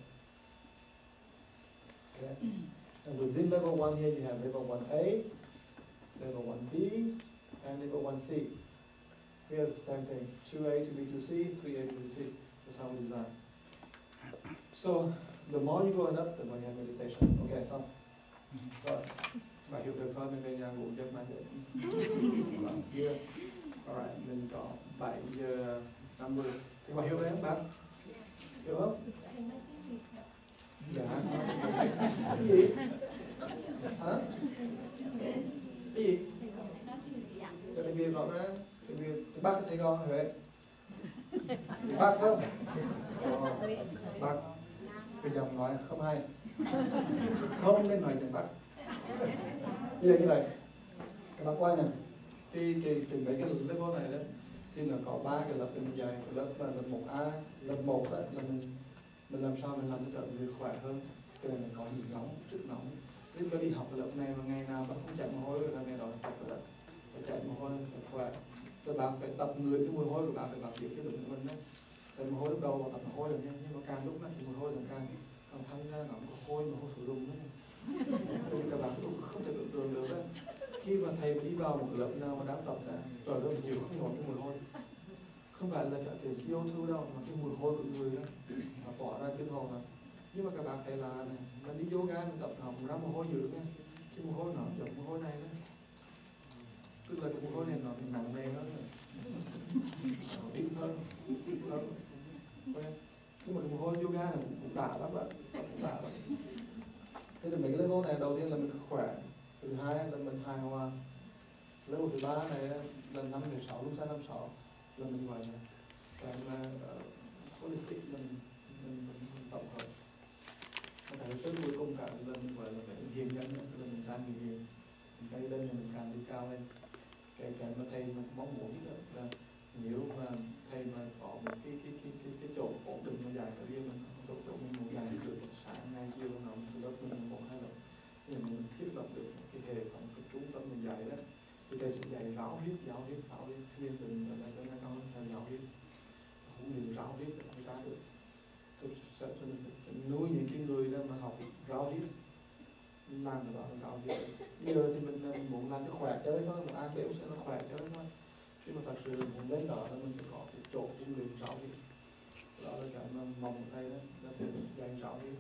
S1: Okay? And within level one here you have level one A, level one B, and level one C. We have the same thing, two A to B to C, three A to B to C. That's how we design. So the more you go up, the more you have meditation. Okay, so rồi bà hiểu được thôi mình về nhà ngủ giấc mà here alright mình có 7 giờ 50 thì bà hiểu đấy không bác? hiểu không? Dạ. Cái gì? Hả? Cái gì? Tại vì việc gọi đó tại vì bác ở Sài Gòn phải vậy thì bác không Ờ, bác cái giọng nói không hay. Không nên nói tiếng bác bây giờ như này các bác quay này thì cái từ mấy cái level này đó, thì nó có ba cái lớp mình dài lớp là lớp một A, lớp một đó là mình mình làm sao mình làm cho trở người khỏe hơn. Cái này mình có nhiều nóng sức nóng. Thế mà đi học cái lớp này mà ngày nào bác không chạy mồ hôi, là ngày đó phải có phải chạy mồ hôi, phải khỏe. Rồi bạn phải tập người cái mồ hôi của bạn phải bảo vệ cái bệnh của mình đấy tại mồ hôi lúc đầu tập mồ hôi là nhanh, nhưng mà càng lúc này thì mồ hôi là càng càng thanh ra, nó mồ hôi mồ hôi sử dụng đấy thì các bạn cũng không thể tưởng tượng được đấy khi mà thầy mà đi vào một lớp nào mà đã tập là ở rất nhiều không nổi cái mùi hôi. Không phải là cái CO2 đâu mà cái mùi hôi của người đó nó tỏa ra kinh hồn à nhưng mà các bạn thấy là này mình đi yoga mình tập học ra mồ hôi nhiều được cái cái mồ hôi nó giống mồ hôi này đó. Tức là cái mồ hôi này nó nặng nề hơn ít hơn. Nhưng mà cái mồ hôi yoga này cũng đã lắm ạ, cũng đã lắm. Thế thì mấy cái level này đầu tiên là mình khỏe thứ hai là mình hài hòa. Lớp thứ ba này là năm mười sáu lúc sang năm sáu là mình gọi là cái uh, holistic mình mình, mình, mình tổng hợp. Và cái tới cuối cùng cả là mình gọi là phải hiền nhân là mình ra người hiền mình tay lên mình càng đi cao lên. Cái cái mà thầy mà mong muốn nhất là nếu mà thầy mà có một cái cái cái cái, cái chỗ ổn định mà dài cả riêng mình muốn dài được sáng ngày chiều nào mình lớp mình một hai lần thì mình thiết lập được cái hệ thống cái trung tâm mình dạy đó thì thầy sẽ dạy rõ riết rõ riết rõ riết chuyên định là là cho các con thầy rõ riết không nhiều rõ riết là không ra được. Tôi sẽ tôi sẽ nuôi những cái người đó mà học rõ riết làm được bạn rõ ráo riết bây giờ thì mình, muốn làm cho khỏe chơi thôi mà ai béo sẽ nó khỏe chơi thôi. Nhưng mà thật sự muốn đến đó là mình phải có cái chỗ của người rõ riết đó là cái mà mong thầy đó là thầy dạy rõ riết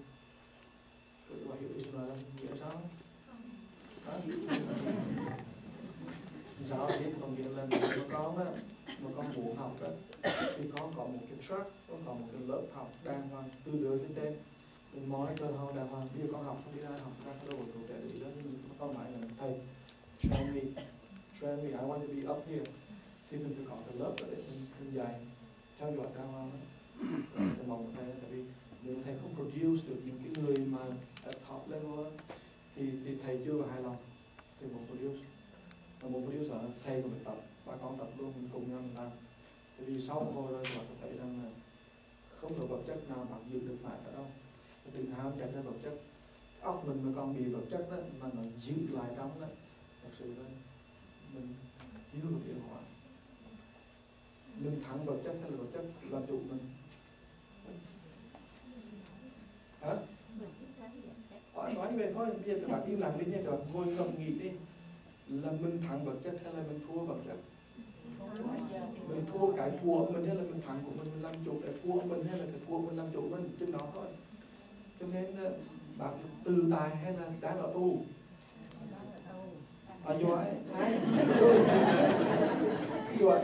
S1: tôi có hiểu ý là nghĩa sao? Đó, giáo biết có nghĩa là nếu mà con á mà con muốn học á thì con có một cái track con có một cái lớp học đàng hoàng từ dưới đến trên mình nói cơ hội đàng hoàng bây giờ con học không đi ra học ra đâu có thuộc để ý đó nhưng mà con nói là thầy train me train me I want to be up here. Thì mình phải có cái lớp đó để mình, mình dạy theo dõi đàng hoàng đó mong thầy tại vì nếu thầy không produce được những cái người mà at top level á, thì thì thầy chưa hài lòng thì muốn produce và một producer thầy cũng phải tập và con tập luôn mình cùng nhau mình làm. Tại vì sau một hồi rồi thì bạn có thấy rằng là không có vật chất nào bạn giữ được lại ở đâu. Đừng ham chạy theo vật chất óc mình mà còn bị vật chất đó mà nó giữ lại trong đó thật sự là mình thiếu được tiến hóa mình thắng vật chất hay là vật chất làm chủ mình. Hả? Nói vậy thôi bây giờ các bạn im lặng đi nha các bạn ngồi ngẫm nghĩ đi là mình thắng vật chất hay là mình thua vật chất? Mình thua cái của mình hay là mình thắng của mình mình làm chủ cái của mình hay là cái của mình làm chủ mình chừng đó thôi. Cho nên bạn từ tài hay là đang ở tu ở giỏi thái giỏi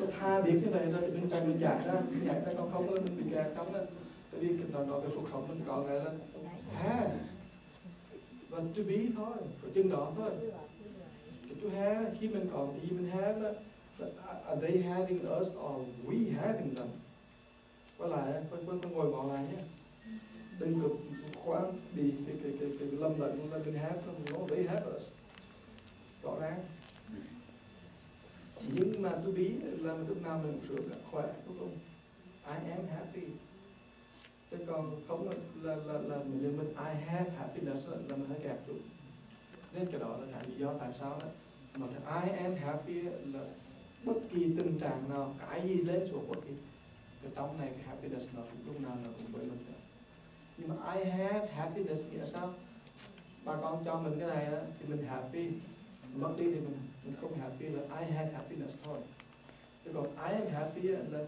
S1: nó tha biết như vậy rồi mình cần mình giải ra mình giải ra còn không là mình bị kẹt trong đó. Tại vì cái nó nói cái cuộc sống mình còn là ha và to be thôi chừng đó thôi to have khi mình còn even have đó are they having us or we having them. Quay lại quay quay quay ngồi bỏ lại nhé. Đừng có quá bị cái cái cái cái lâm lẫn là mình have không nó they have us. Rõ ràng. Nhưng mà tôi biết là lúc nào mình cũng sướng cả khỏe đúng không? I am happy. Thế còn không là là là, là mình mình I have happiness là mình hơi kẹt chút. Nên cái đó là cái lý do tại sao đó mà I am happy là bất kỳ tình trạng nào cái gì lên xuống bất kỳ. Cái trong này cái happiness nó cũng lúc nào nó cũng với mình cả nhưng mà I have happiness nghĩa sao? Bà con cho mình cái này đó, thì mình happy. Mất đi thì mình mình không happy là I have happiness thôi. Chứ còn I am happy là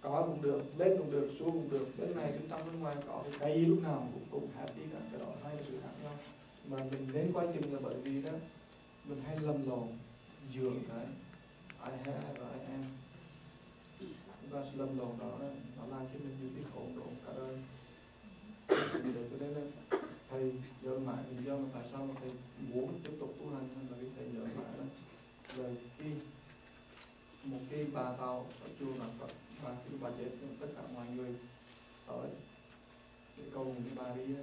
S1: có cũng được lên cũng được xuống cũng được. Bên này bên trong bên ngoài có cái cái gì lúc nào cũng cũng happy cả. Cái đó hai cái sự khác nhau. Mà mình nên quay chừng là bởi vì đó mình hay lầm lộn giữa cái. I have và I am. Và sự lầm lộn đó đó, nó làm cho mình nhiều cái khổ đổ cả đời. Để cho đến đây. Thầy nhớ mãi vì do mà tại sao mà thầy muốn tiếp tục tu hành là vì thầy nhớ mãi đó. Là khi một cái bà tàu ở chùa là Phật và khi bà chết thì tất cả mọi người tới. Để cầu nguyện cái bà đi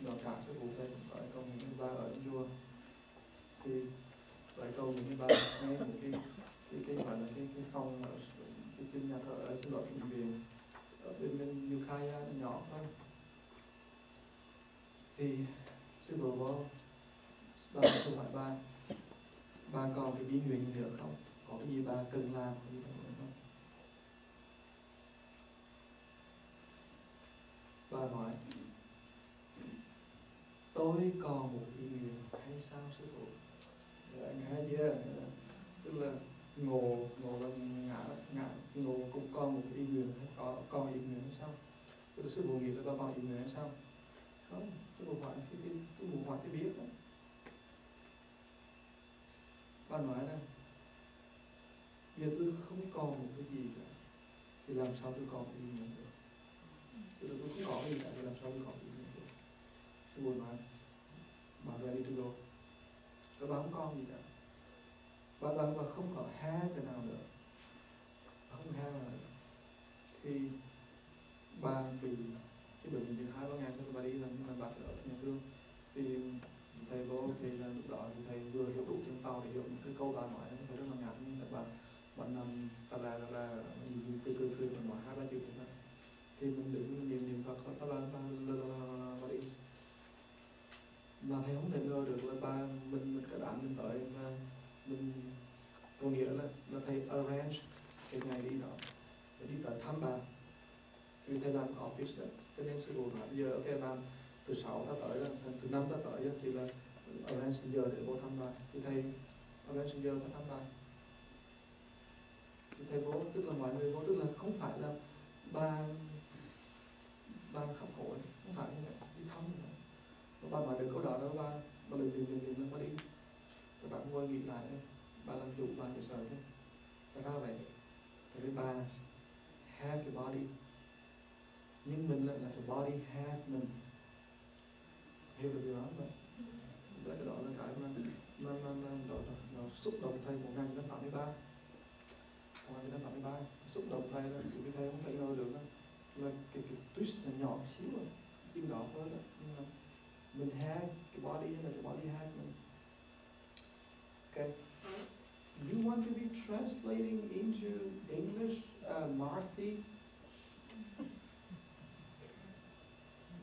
S1: đó cả sư phụ thầy cũng phải cầu nguyện cái bà ở chùa thì lại cầu những cái bài nghe một cái cái cái gọi là cái cái phòng ở cái trên nhà thờ ở xin lỗi bệnh viện, ở bên bên Yucaya nhỏ thôi. Thì sư phụ có bà sư hỏi ba bà còn cái bí nguyện gì nữa không? Có cái gì bà cần làm gì nữa không? Bà nói tôi còn một ý nguyện hay sao sư phụ Dạ, anh tức là ngộ ngộ là ngã ngã ngộ cũng còn một ý nguyện có còn ý nguyện hay sao? Tức là sư phụ nghĩ là có còn ý nguyện hay sao? Không sư phụ hỏi cái cái sư phụ hỏi cái biết đó. Bà nói là giờ tôi không còn một cái gì cả thì làm sao tôi còn ý nguyện được? Tức là tôi không có gì cả thì làm sao tôi còn ý nguyện được? Sư phụ nói bà đi to đâu tôi bảo không còn gì cả và bạn và không có hai cái nào nữa không hai nào nữa thì bà bị cái bệnh bị hai ba ngày sau bà đi làm mà bạc ở nhà thương thì thầy vô thì là lúc đó thì thầy vừa hiểu đủ tiếng tàu để hiểu những cái câu bà nói thầy rất là ngạc nhiên là bà bà nằm ta là ta là nhìn cười cười cười mà nói hai ba chữ thế này thì mình đứng mình niệm niệm phật ta là ta là ta là đi mà thầy không thể ngờ được là ba mình mình cả đám mình tới mà mình có nghĩa là là thầy arrange cái ngày đi đó để đi tới thăm bà vì thầy làm office đó cho nên sư phụ nói giờ ok làm từ sáu ta tới là từ năm ta tới thì là arrange giờ để vô thăm bà thì thầy arrange giờ ta thăm bà thì thầy vô tức là mọi người vô tức là không phải là ba ba khóc khổ không phải như vậy đi thăm như vậy và bà nói được câu đó đó bà ba đừng đừng đừng đừng nó đi các bạn ngồi nghĩ lại đấy bà làm chủ bà như sở chứ tại sao vậy? Tại vì bà have the body. Nhưng mình lại là the body have mình. Hiểu được điều đó không vậy? Cái đó là cái mà mà mà, mà đó là nó xúc động thầy một ngàn đến tám mươi ba. Ngoài đến tám mươi ba xúc động thầy là vì thầy không thể ngờ được đó. là cái cái twist là nhỏ xíu rồi chừng đỏ thôi đó. Nhưng mà mình have cái body là cái body have mình. Okay you want to be translating into English uh, Marcy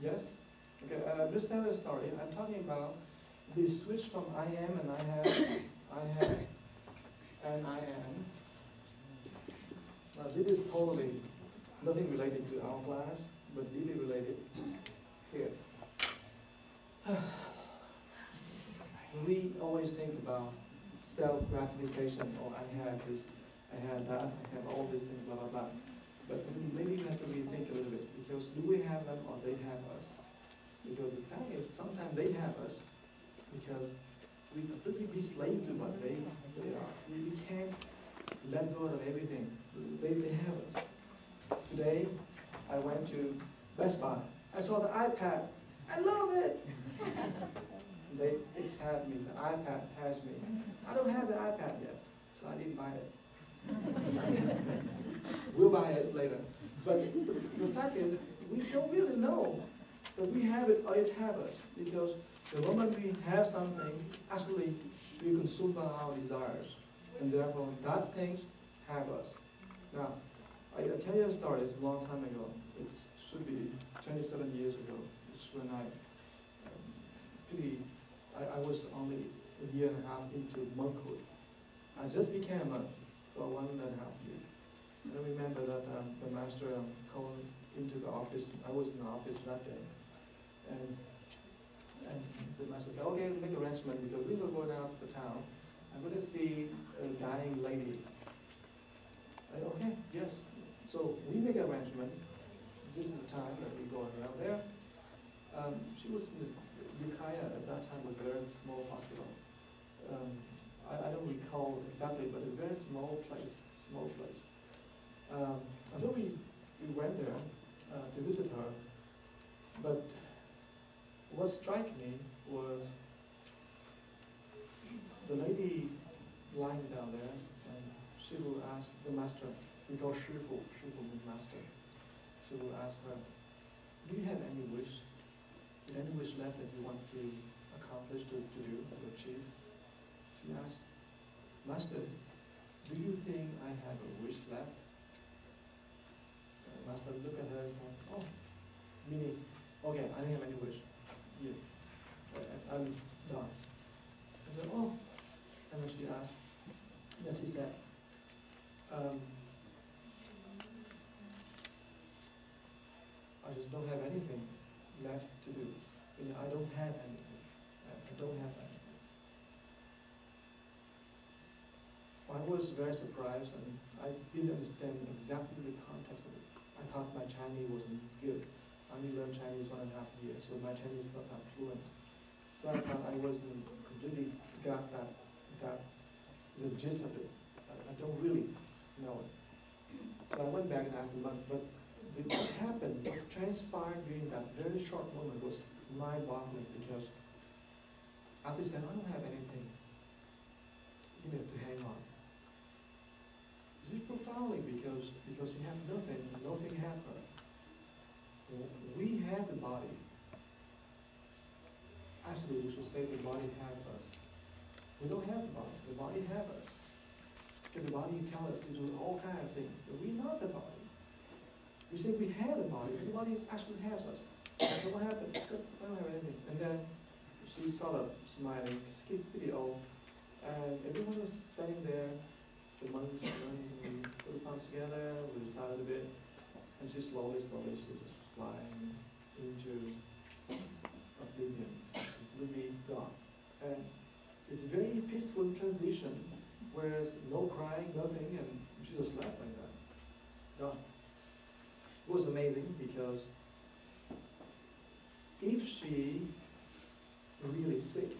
S1: Yes? Okay, uh, just a story. I'm talking about the switch from I am and I have, I have, and I am. Now, this is totally nothing related to our class, but really related here. we always think about self gratification, or I have this, I have that, I have all these things, blah, blah, blah. But maybe we have to rethink a little bit because do we have them or they have us? Because the thing is, sometimes they have us because we completely be slave to what they, they are. We, we can't let go of everything. They, they have us. Today, I went to Best Buy. I saw the iPad. I love it. they, it's had me. The iPad has me. I don't have the iPad yet, so I didn't buy it. we'll buy it later. But the fact is, we don't really know that we have it or it have us. Because the moment we have something, actually we consume by our desires. And therefore that thing have us. Now, I, I tell you a story, it's a long time ago. It should be 27 years ago. It's when I um, pretty, I, I was only a year and a half into monkhood. I just became a monk for one and a half year. And I remember that um, the master um, called into the office. I was in the office that day, and and the master said, "Okay, make arrangement because we will go down to the town. I'm going to see a dying lady." I, okay, yes. So we make arrangement. This is the time that we go around there. Um, she was in the Yukaya at that time was a very small hospital. Um, I, I don't recall exactly, but a very small place, small place. Um, and so we, we went there uh, to visit her, but what struck me was the lady lying down there, and she will ask the master, we call Shifu, Shifu means master. She will ask her, do you have any wish? Any wish left that you want to accomplish, to, to do, to achieve? She asked, Master, do you think I have a wish left? Uh, Master looked at her and said, oh, meaning, okay, I don't have any wish. You, uh, I'm done. I said, oh. And then she asked, then she said, um, I just don't have anything left to do. You know, I don't have anything. I don't have anything. I was very surprised and I didn't understand exactly the context of it. I thought my Chinese wasn't good. I only learned Chinese one and a half years, so my Chinese is not that fluent. So I thought I wasn't completely got that, that, the gist of it. I, I don't really know it. So I went back and asked him, but, but what happened, what transpired during that very short moment was mind-boggling because after said, I don't have anything, you know, to hang on. Is it profoundly because, because you have nothing, nothing happened. We have the body. Actually, we should say the body have us. We don't have the body, the body have us. Because the body tell us to do all kind of things, but we're not the body. We say we have the body, but the body actually has us. So what happened? So, I don't have anything. And then she sort of smiling, skip video, and everyone was standing there, the monks and and we put the palms together, we recited a bit, and she slowly, slowly, she just flying into oblivion, completely gone. And it's a very peaceful transition, whereas no crying, nothing, and she just left like that. Gone. It was amazing because if she really sick,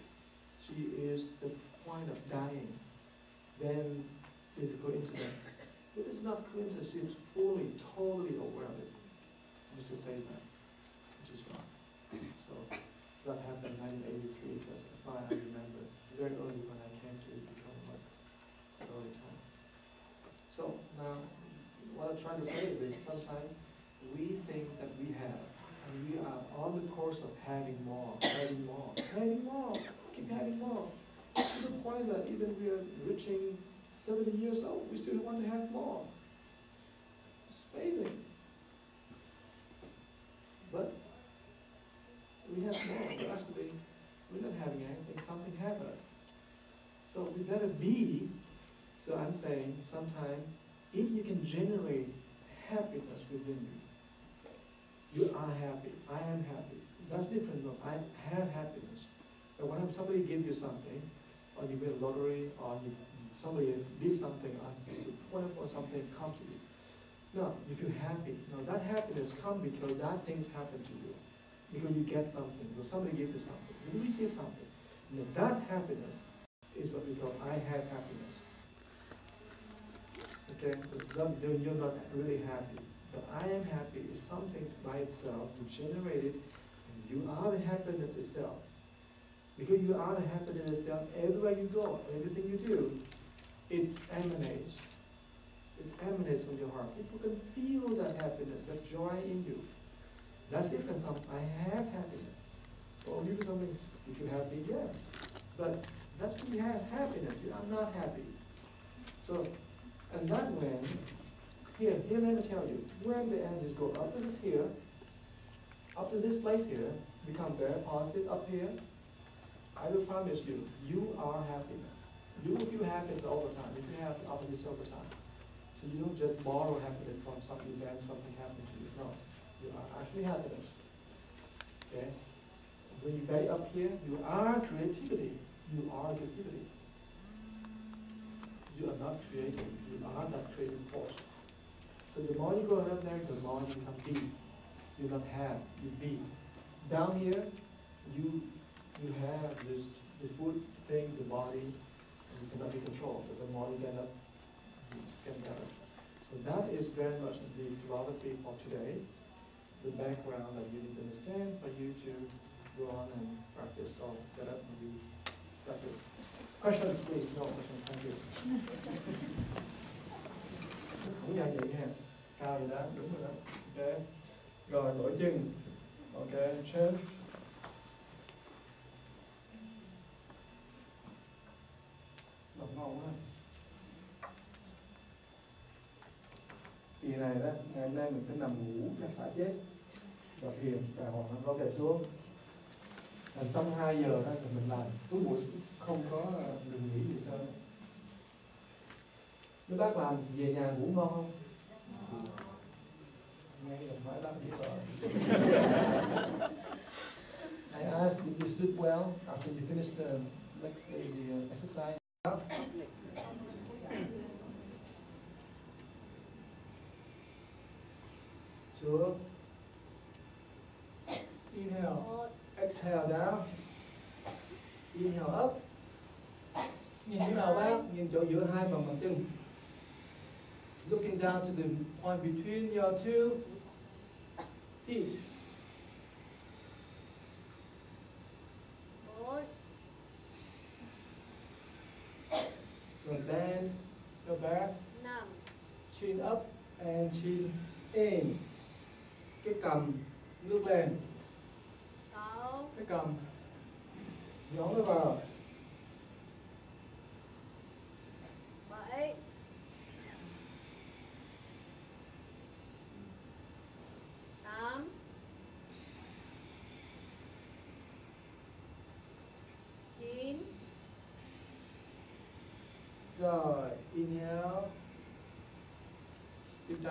S1: she is the point of dying, then it's a coincidence. It's not coincidence, she's fully, totally aware of it. Let's just say that, which is wrong. So that happened in 1983, that's the time I remember. Very early when I came to become like early time. So now, what I'm trying to say is sometimes we think that we have, we are on the course of having more, having more, having more, keep having more. To the point that even we are reaching 70 years old, we still want to have more. It's amazing. But we have more, but actually we're not having anything, something have us. So we better be, so I'm saying sometime, if you can generate happiness within you, you are happy, I am happy. That's different, no, I have happiness. But when somebody gives you something, or you win lottery, or you, somebody did something, or it's wonderful something come to you. No, you feel happy. No, that happiness come because that things happen to you. Because you get something, or somebody gives you something, you receive something. No, that happiness is what we call I have happiness. Okay, so you're not really happy. But I am happy is something by itself, you generate it, and you are the happiness itself. Because you are the happiness itself, everywhere you go, everything you do, it emanates. It emanates from your heart. People can feel that happiness, that joy in you. That's different from I have happiness. Well, you do something, if you're happy, yeah. But that's when you have happiness. You are not happy. So, and that when here, here let me tell you, when the energies go up to this here, up to this place here, become very positive up here, I will promise you, you are happiness. You will feel happiness all the time. You feel happy to this all the time. So you don't just borrow happiness from some event, something happened to you. No, you are actually happiness. Okay? When you get up here, you are creativity. You are creativity. You are not creating. You are that creative force. So the more you go up there, the more you become be. You don't have, you be. Down here, you you have this the food thing, the body, and you cannot be controlled. But the more you get up, get better. So that is very much the philosophy for today, the background that you need to understand for you to go on and practice or get up and you practice. Questions, please. No questions. Thank you. Cũng như vậy nha, Cao vậy đó, đúng rồi đó. Ok. Rồi, đổi chân. Ok, change. Đọc ngon quá. Kỳ này đó, ngày hôm nay mình phải nằm ngủ cho xả chết. Và thiền, tài hoàng nó kề xuống. Thành trong 2 giờ đó thì mình làm cứ buổi không có ờ, đừng nghỉ gì hết Mấy bác làm về nhà ngủ ngon không? Nghe giọng nói bác biết rồi. I asked if you sleep well after you finish the, like, the uh, exercise. Xuống. Inhale. Exhale down. Inhale up. Nhìn chỗ nào bác? Nhìn chỗ giữa hai bằng bàn chân. Looking down to the point between your two feet.
S4: bốn
S1: Rồi bend your back.
S4: năm
S1: chin up and chin in. Cái cầm ngước lên.
S3: Sáu
S1: cái cầm. Nhón nó vào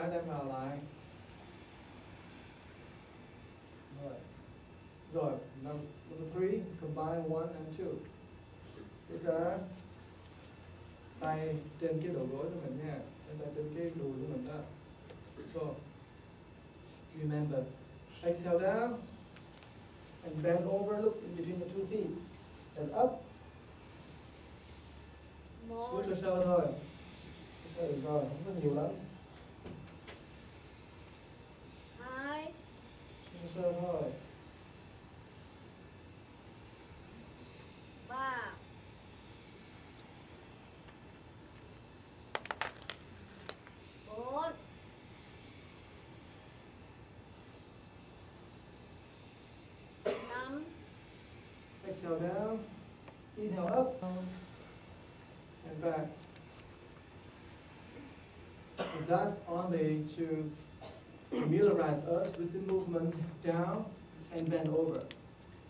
S1: trái đem vào lại. Rồi. Rồi number, number three combine one and two. Tiếp ra tay trên cái đầu gối của mình nha. Tay trên cái đùi của mình đó. So remember. Exhale down and bend over look in between the two feet. And up. Sơ sơ thôi. Rồi, không có nhiều lắm Sơ sơ thôi
S3: ba bốn năm
S1: Exhale down. Inhale up. And back. And That's only to familiarize us with the movement down and bend over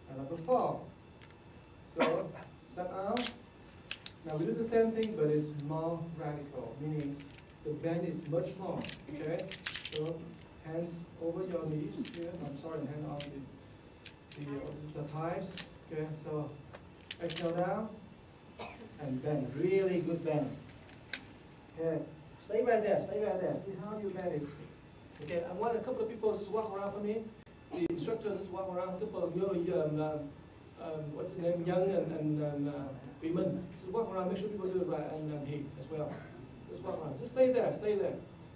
S1: And number fall. So, step out Now we do the same thing but it's more radical Meaning the bend is much more, okay? So, hands over your knees here I'm sorry, hand on the, the, uh, the thighs Okay, so exhale down and bend, really good bend. Okay, stay right there, stay right there. See how you it. Okay, I want a couple of people just walk around for me. The instructors just walk around. A couple of you, um, um, um, what's the name, Young and, and, and uh, Freeman. Just walk around, make sure people do it right, and um, he as well. Just walk around. Just stay there, stay there.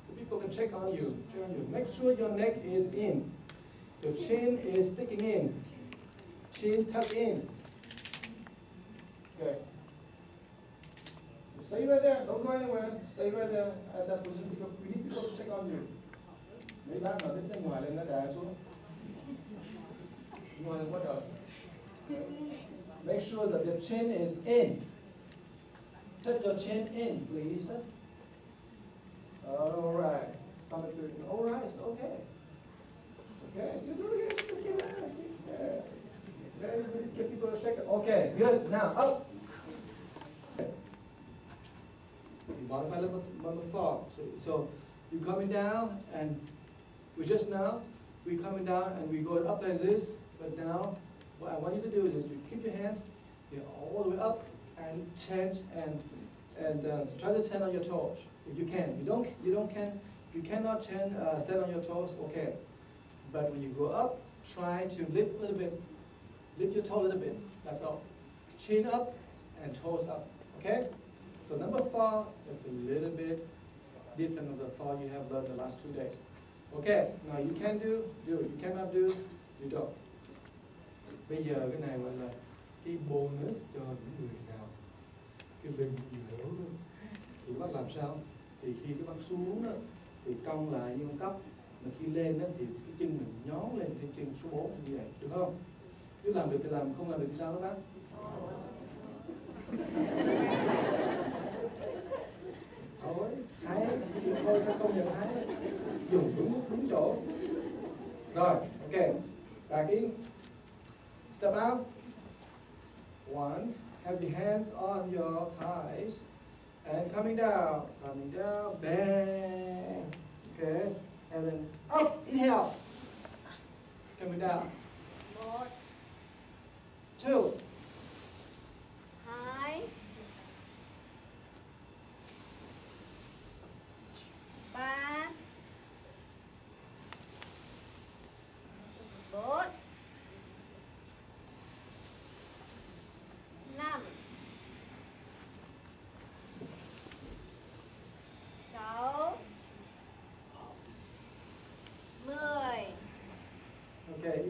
S1: So people can check on you, check on you. Make sure your neck is in. Your chin is sticking in. Chin tuck in. Okay. Stay right there. Don't go anywhere. Stay right there at that position because we need people to check on you. What? Make sure that your chin is in. Tuck your chin in, please. All right. Stomach. All right. Okay. Okay. Still doing it. Still check it. Okay. Good. Now up. Modify level number four. So, so you're coming down and we just now, we're coming down and we go up like this, but now what I want you to do is you keep your hands you know, all the way up and change and and uh, try to stand on your toes if you can. You don't you don't can you cannot stand, uh, stand on your toes, okay. But when you go up, try to lift a little bit, lift your toe a little bit. That's all. Chin up and toes up. Okay? So number four, it's a little bit different of the four you have learned the last two days. Okay, now you can do, do. You cannot do, you don't. Bây giờ cái này gọi là cái bonus cho những người nào cái lưng yếu thì bác làm sao? Thì khi cái bác xuống đó, thì cong lại như con tóc mà khi lên đó, thì cái chân mình nhón lên trên chân số 4 như vậy, được không? Nếu làm được thì làm, không làm được thì sao đó bác? thôi hay thôi nó công nhận hay dùng đúng đúng chỗ. Rồi ok. Back in step out. One have your hands on your thighs and coming down coming down bend okay and then up inhale. Coming down.
S3: Một.
S1: Two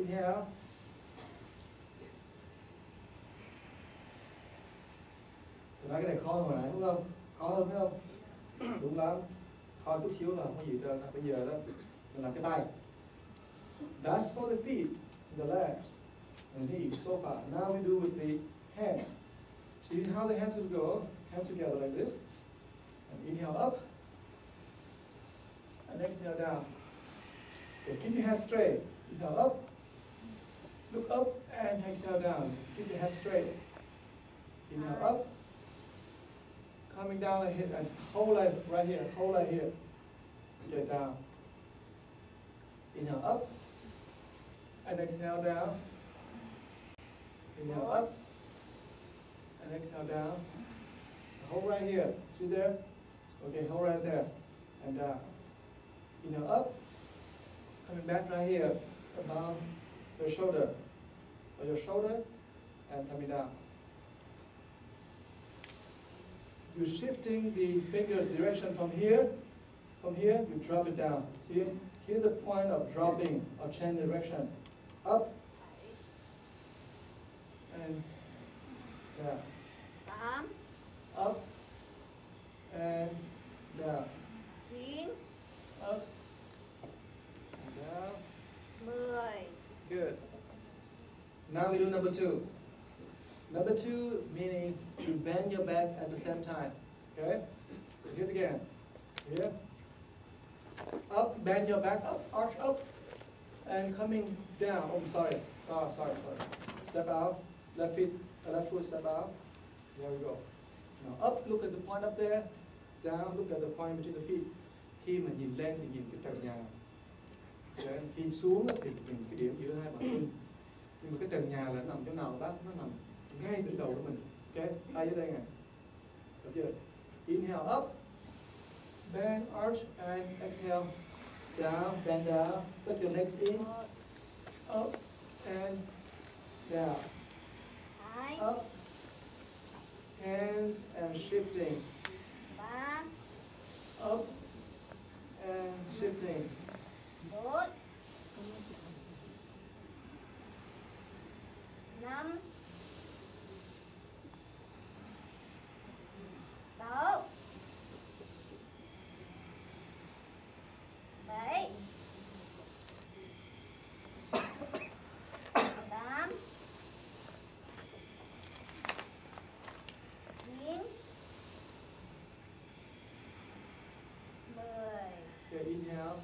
S1: inhale Tôi nói cái này khó hồi nãy đúng không? Khó hơn phải không? Đúng lắm. Coi chút xíu là không có gì trơn Bây giờ đó mình làm cái tay That's for the feet, the legs, and knees, so far. Now we do with the hands. See how the hands will go? Hands together like this. And inhale up. And exhale down. Okay, keep your hands straight. Inhale up. Look up and exhale down. Keep your head straight. Inhale up. Coming down like here. Hold right here. Hold like here. Okay, down. Inhale up. And exhale down. Inhale up. And exhale down. Hold right here. See there? Okay, hold right there. And down. Inhale up. Coming back right here. Above your shoulder. Or your shoulder. And coming down. You're shifting the finger's direction from here. From here, you drop it down. See? Here's the point of dropping or change direction. Up and down. Up and down.
S3: chín
S1: Up and down.
S3: mười
S1: Good. Now we do number two. Number two meaning you bend your back at the same time. Okay? So here again. Here. Up, bend your back up, arch up, and coming down. Oh, sorry. Sorry, sorry, sorry. Step out. Left feet, left foot step out. There we go. Now up, look at the point up there. Down, look at the point between the feet. Khi mà nhìn lên thì nhìn cái trần nhà. Đấy, Khi xuống thì nhìn cái điểm giữa hai bàn. Nhưng mà cái trần nhà là nó nằm chỗ nào bác? Nó nằm ngay đỉnh đầu của mình. Ok, tay dưới đây nè. Được chưa? Inhale up. Bend, arch, and exhale. Down, bend down. Tuck your legs in. Up, and down. Up. Hands and shifting. Up and shifting.
S3: Năm. Sáu. Bảy. Tám. Chín. Mười.
S1: Good, inhale.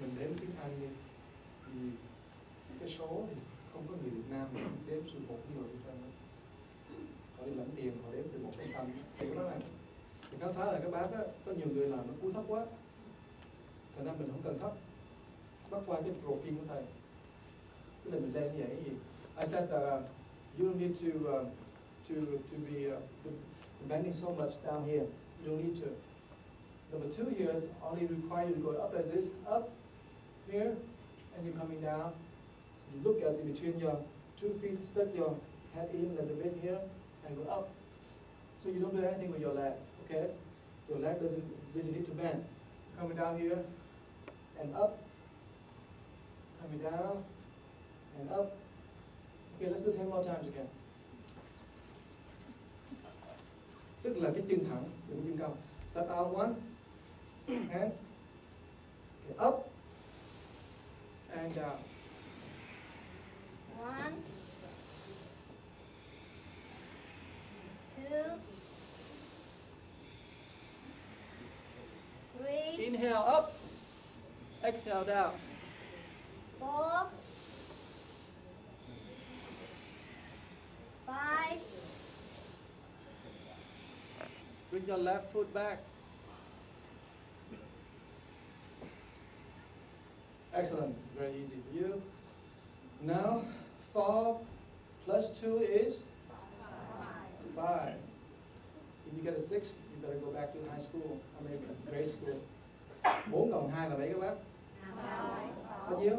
S1: Mình đếm tiếng Anh đi. Vì cái số thì không có người Việt Nam mà đếm số một người như thế. Họ đi lãnh tiền, họ đếm từ một đến tâm. Thì cái đó này. Thì khám phá là các bác á, có nhiều người làm nó cú thấp quá. Thành ra mình không cần thấp. Bắt qua cái profile của thầy. Tức là mình lên như vậy cái gì? I said that uh, you don't need to uh, to to be uh, bending so much down here. You don't need to. Number two here is only require you to go up as this, up here, and you're coming down. You look at it between your two feet, stuck your head in a little bit here, and go up. So you don't do anything with your leg, okay? Your leg doesn't really need to bend. Coming down here, and up, coming down, and up. Okay, let's do 10 more times again. Tức là cái chân thẳng, đừng chân cong. Step out one, and okay, up, and down.
S3: One, two, three,
S1: Inhale up, exhale down.
S3: four, five,
S1: Bring your left foot back. Excellent, it's very easy for you. Now, four plus two is five. If you get a six, you better go back to high school, I mean grade school. Bốn cộng hai là mấy các bác? Bao nhiêu?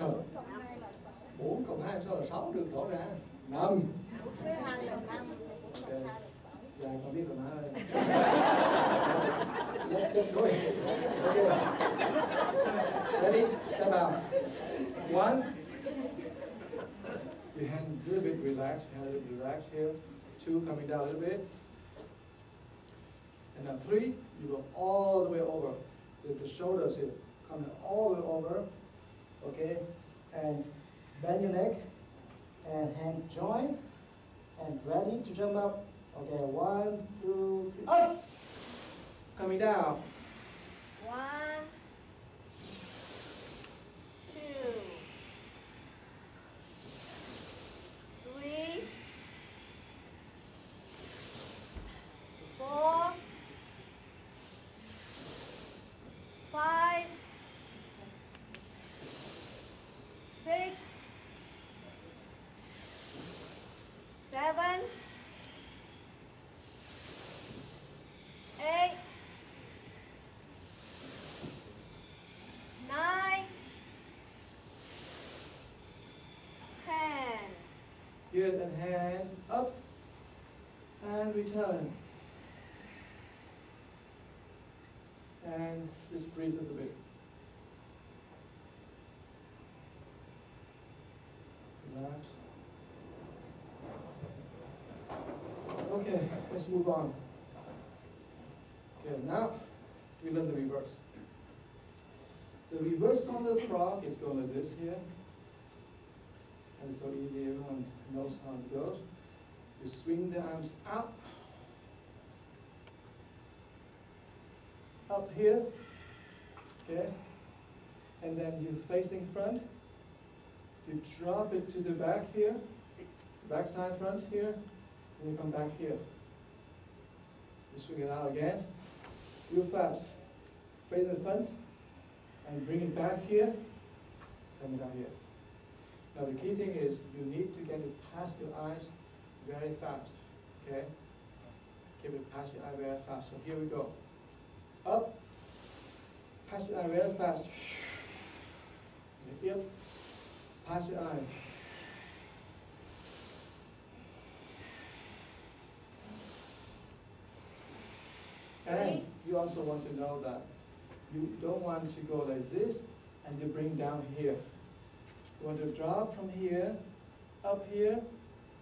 S1: rồi bốn cộng hai sao là sáu được rõ ràng. Năm. Ok. Dạ, con biết rồi má ơi. Let's get going. Okay. Ready? Step out. One. Your hand a little bit relaxed. Hand a little bit relaxed here. Two, coming down a little bit. And now three, you go all the way over. The, the shoulders here, coming all the way over. Okay? And bend your neck and hand join and ready to jump up. Okay, one, two, three, up! Coming down.
S3: One, two, three, four, five, six, seven, eight, nine, ten.
S1: And hands up and return. And just breathe a little bit. Relax. Okay, let's move on. Okay, now we learn the reverse. The reverse on the frog is going like this here. And so easy, everyone knows how it goes. You swing the arms up, up here, okay? And then you facing front. You drop it to the back here, back side front here, and you come back here. You swing it out again, real fast. Face the front, and bring it back here, coming down here. Now the key thing is you need to get it past your eyes very fast. Okay? Keep it past your eye very fast. So here we go. Up, past your eye very fast. Up, past your eye. And you also want to know that you don't want to go like this and you bring down here. You want to drop from here, up here,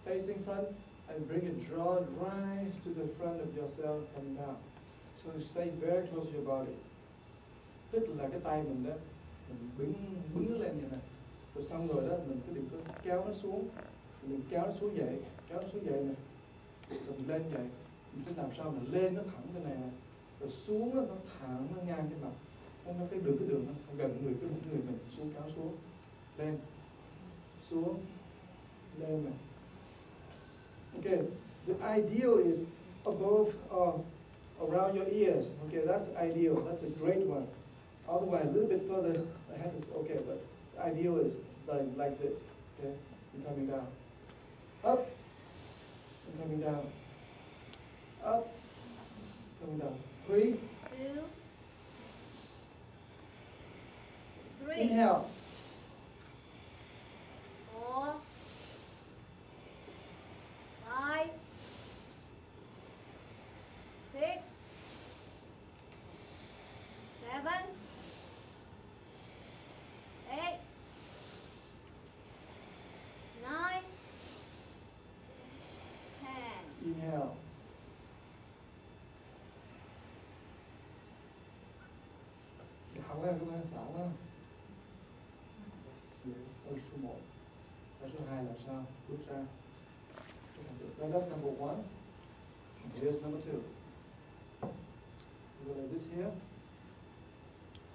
S1: facing front, and bring it, draw it right to the front of yourself and down. So you stay very close to your body. Tức là cái tay mình đó, mình bứng, bứng lên như này. Rồi xong rồi đó, mình cứ đừng có kéo nó xuống. Mình kéo nó xuống vậy kéo nó xuống vậy này. Rồi mình lên vậy Mình phải làm sao mình lên nó thẳng cái này này. Rồi xuống đó, nó thẳng, nó ngang cái mặt. Nó cái đường cái đường nó gần người cái người mình xuống kéo xuống. Lên. So, Lên. Okay, the ideal is above or around your ears. Okay, that's ideal. That's a great one. Otherwise, a little bit further ahead is okay, but the ideal is like, like this. Okay, and coming down. Up, and coming down. Up, coming down. Three,
S3: two, three,
S1: inhale.
S3: Four, five, six, seven, eight, nine, ten.
S1: Inhale. Thả qua các bạn, thả qua. Ôi, số 1. Và số 2 là sao? Bước ra. Now that's number one. Here's number two. You go like this here.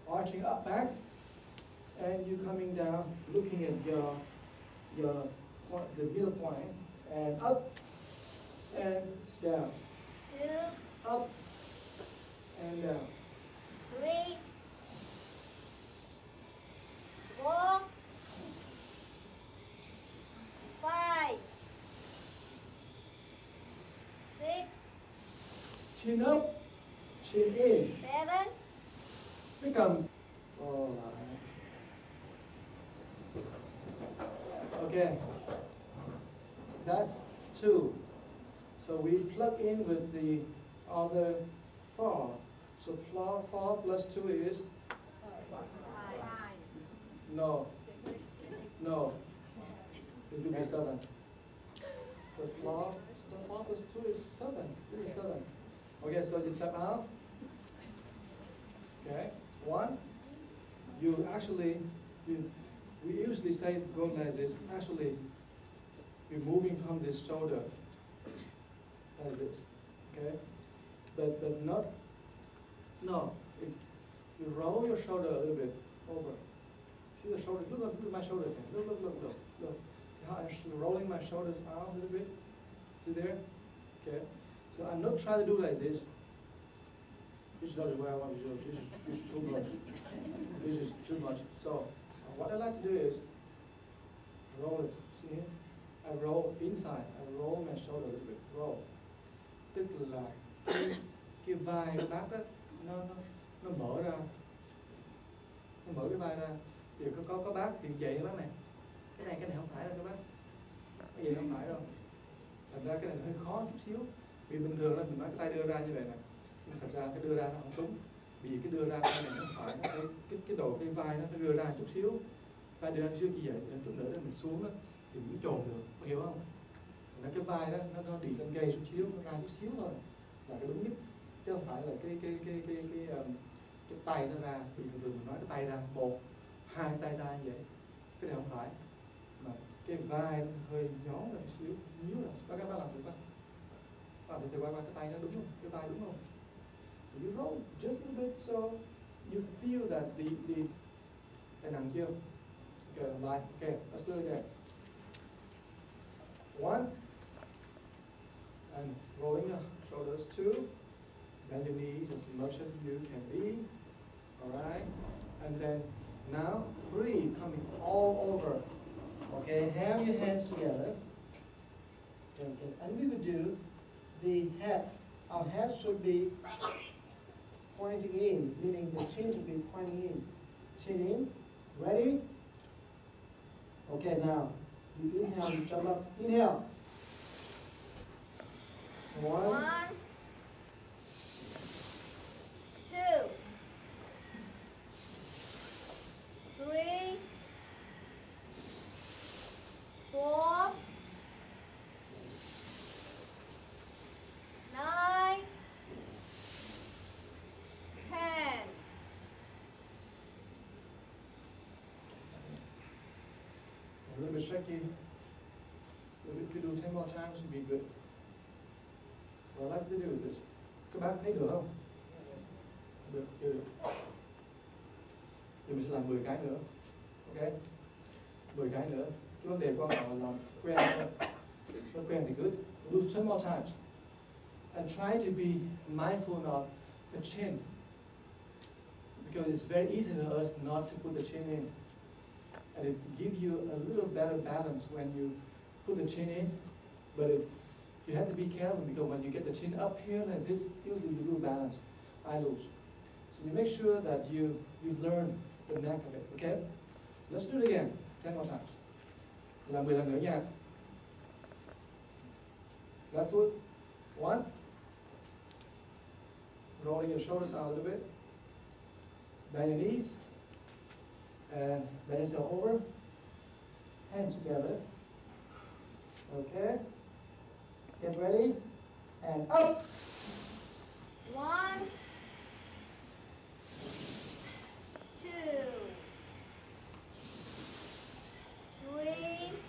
S1: Arching up back. And you coming down, looking at your your point, the middle point, and up and down,
S3: Two,
S1: up and down.
S3: three, four, five, six,
S1: Chin up, chin in.
S3: seven,
S1: Become. All right. Okay. That's two. So we plug in with the other four. So four, four plus two is
S3: five,
S1: no. No. It will be seven. So four, four plus two is seven. It is seven. Okay, so tap out. Okay, one. You actually, you, we usually say going like this. Actually, you're moving from this shoulder like this. Okay, but but not. No, it, you roll your shoulder a little bit over. See the shoulders? Look, look, look at my shoulders here. Look, look, look, look, look. See how I'm rolling my shoulders out a little bit? See there? Okay. So I'm not trying to do like this. This is not the way I want to do. This is, this is too much. This is too much. So uh, what I like to do is roll it. See here? I roll inside. I roll my shoulder a little bit. Roll. Tức là cái, cái vai bác đó, nó, nó, nó mở ra. Nó mở cái vai ra. Thì có, có, có bác thì vậy bác này. Cái này cái này không phải đâu các bác. Cái gì không phải đâu. Thành ra cái này hơi khó chút xíu vì bình thường là mình nói cái tay đưa ra như vậy này nhưng thật ra cái đưa ra nó không đúng. Vì cái đưa ra tay này nó phải cái cái cái đầu cái vai nó phải đưa ra chút xíu. Vai đưa ra chút xíu như vậy đến chút nữa là mình xuống đó thì mình trồn được có hiểu không? Là cái vai đó nó nó đi dần gây chút xíu nó ra chút xíu thôi là cái đúng nhất. Chứ không phải là cái cái cái cái cái, cái, um, cái tay nó ra. Vì thường thường mình nói cái tay ra một hai tay ra như vậy. Cái này không phải. Mà cái vai hơi nhón ra chút xíu nhíu là các các bạn làm được không? Thì quay qua tay nó đúng không cái vai đúng không you roll just a bit so you feel that the the cái nặng chưa okay lại okay let's do it again. One and rolling the shoulders two bend your knees as much as you can be all right and then now three coming all over
S4: Okay, have your hands together. Okay, and we would do the head. Our head should be pointing in, meaning the chin should be pointing in. Chin in. Ready? Okay, now you inhale, you jump up. Inhale. One,
S3: One, two, three, four, nine, ten.
S1: a little bit shaky if you do ten more times would be good. What I like to do is this. Các bác thấy được không được chưa được thì mình sẽ làm 10 cái nữa ok 10 cái nữa cái vấn đề quan trọng là làm quen thôi nó quen thì good do ten more times. And try to be mindful of the chin. Because it's very easy for us not to put the chin in and it gives you a little better balance when you put the chin in but it, you have to be careful because when you get the chin up here like this usually you lose balance. I lose. So you make sure that you you learn the neck of it okay? So let's do it again ten more times. 10 left foot one. Rolling your shoulders out a little bit. Bend your knees and bend yourself over
S4: hands together. Okay. Get ready. And up.
S3: One, two, three,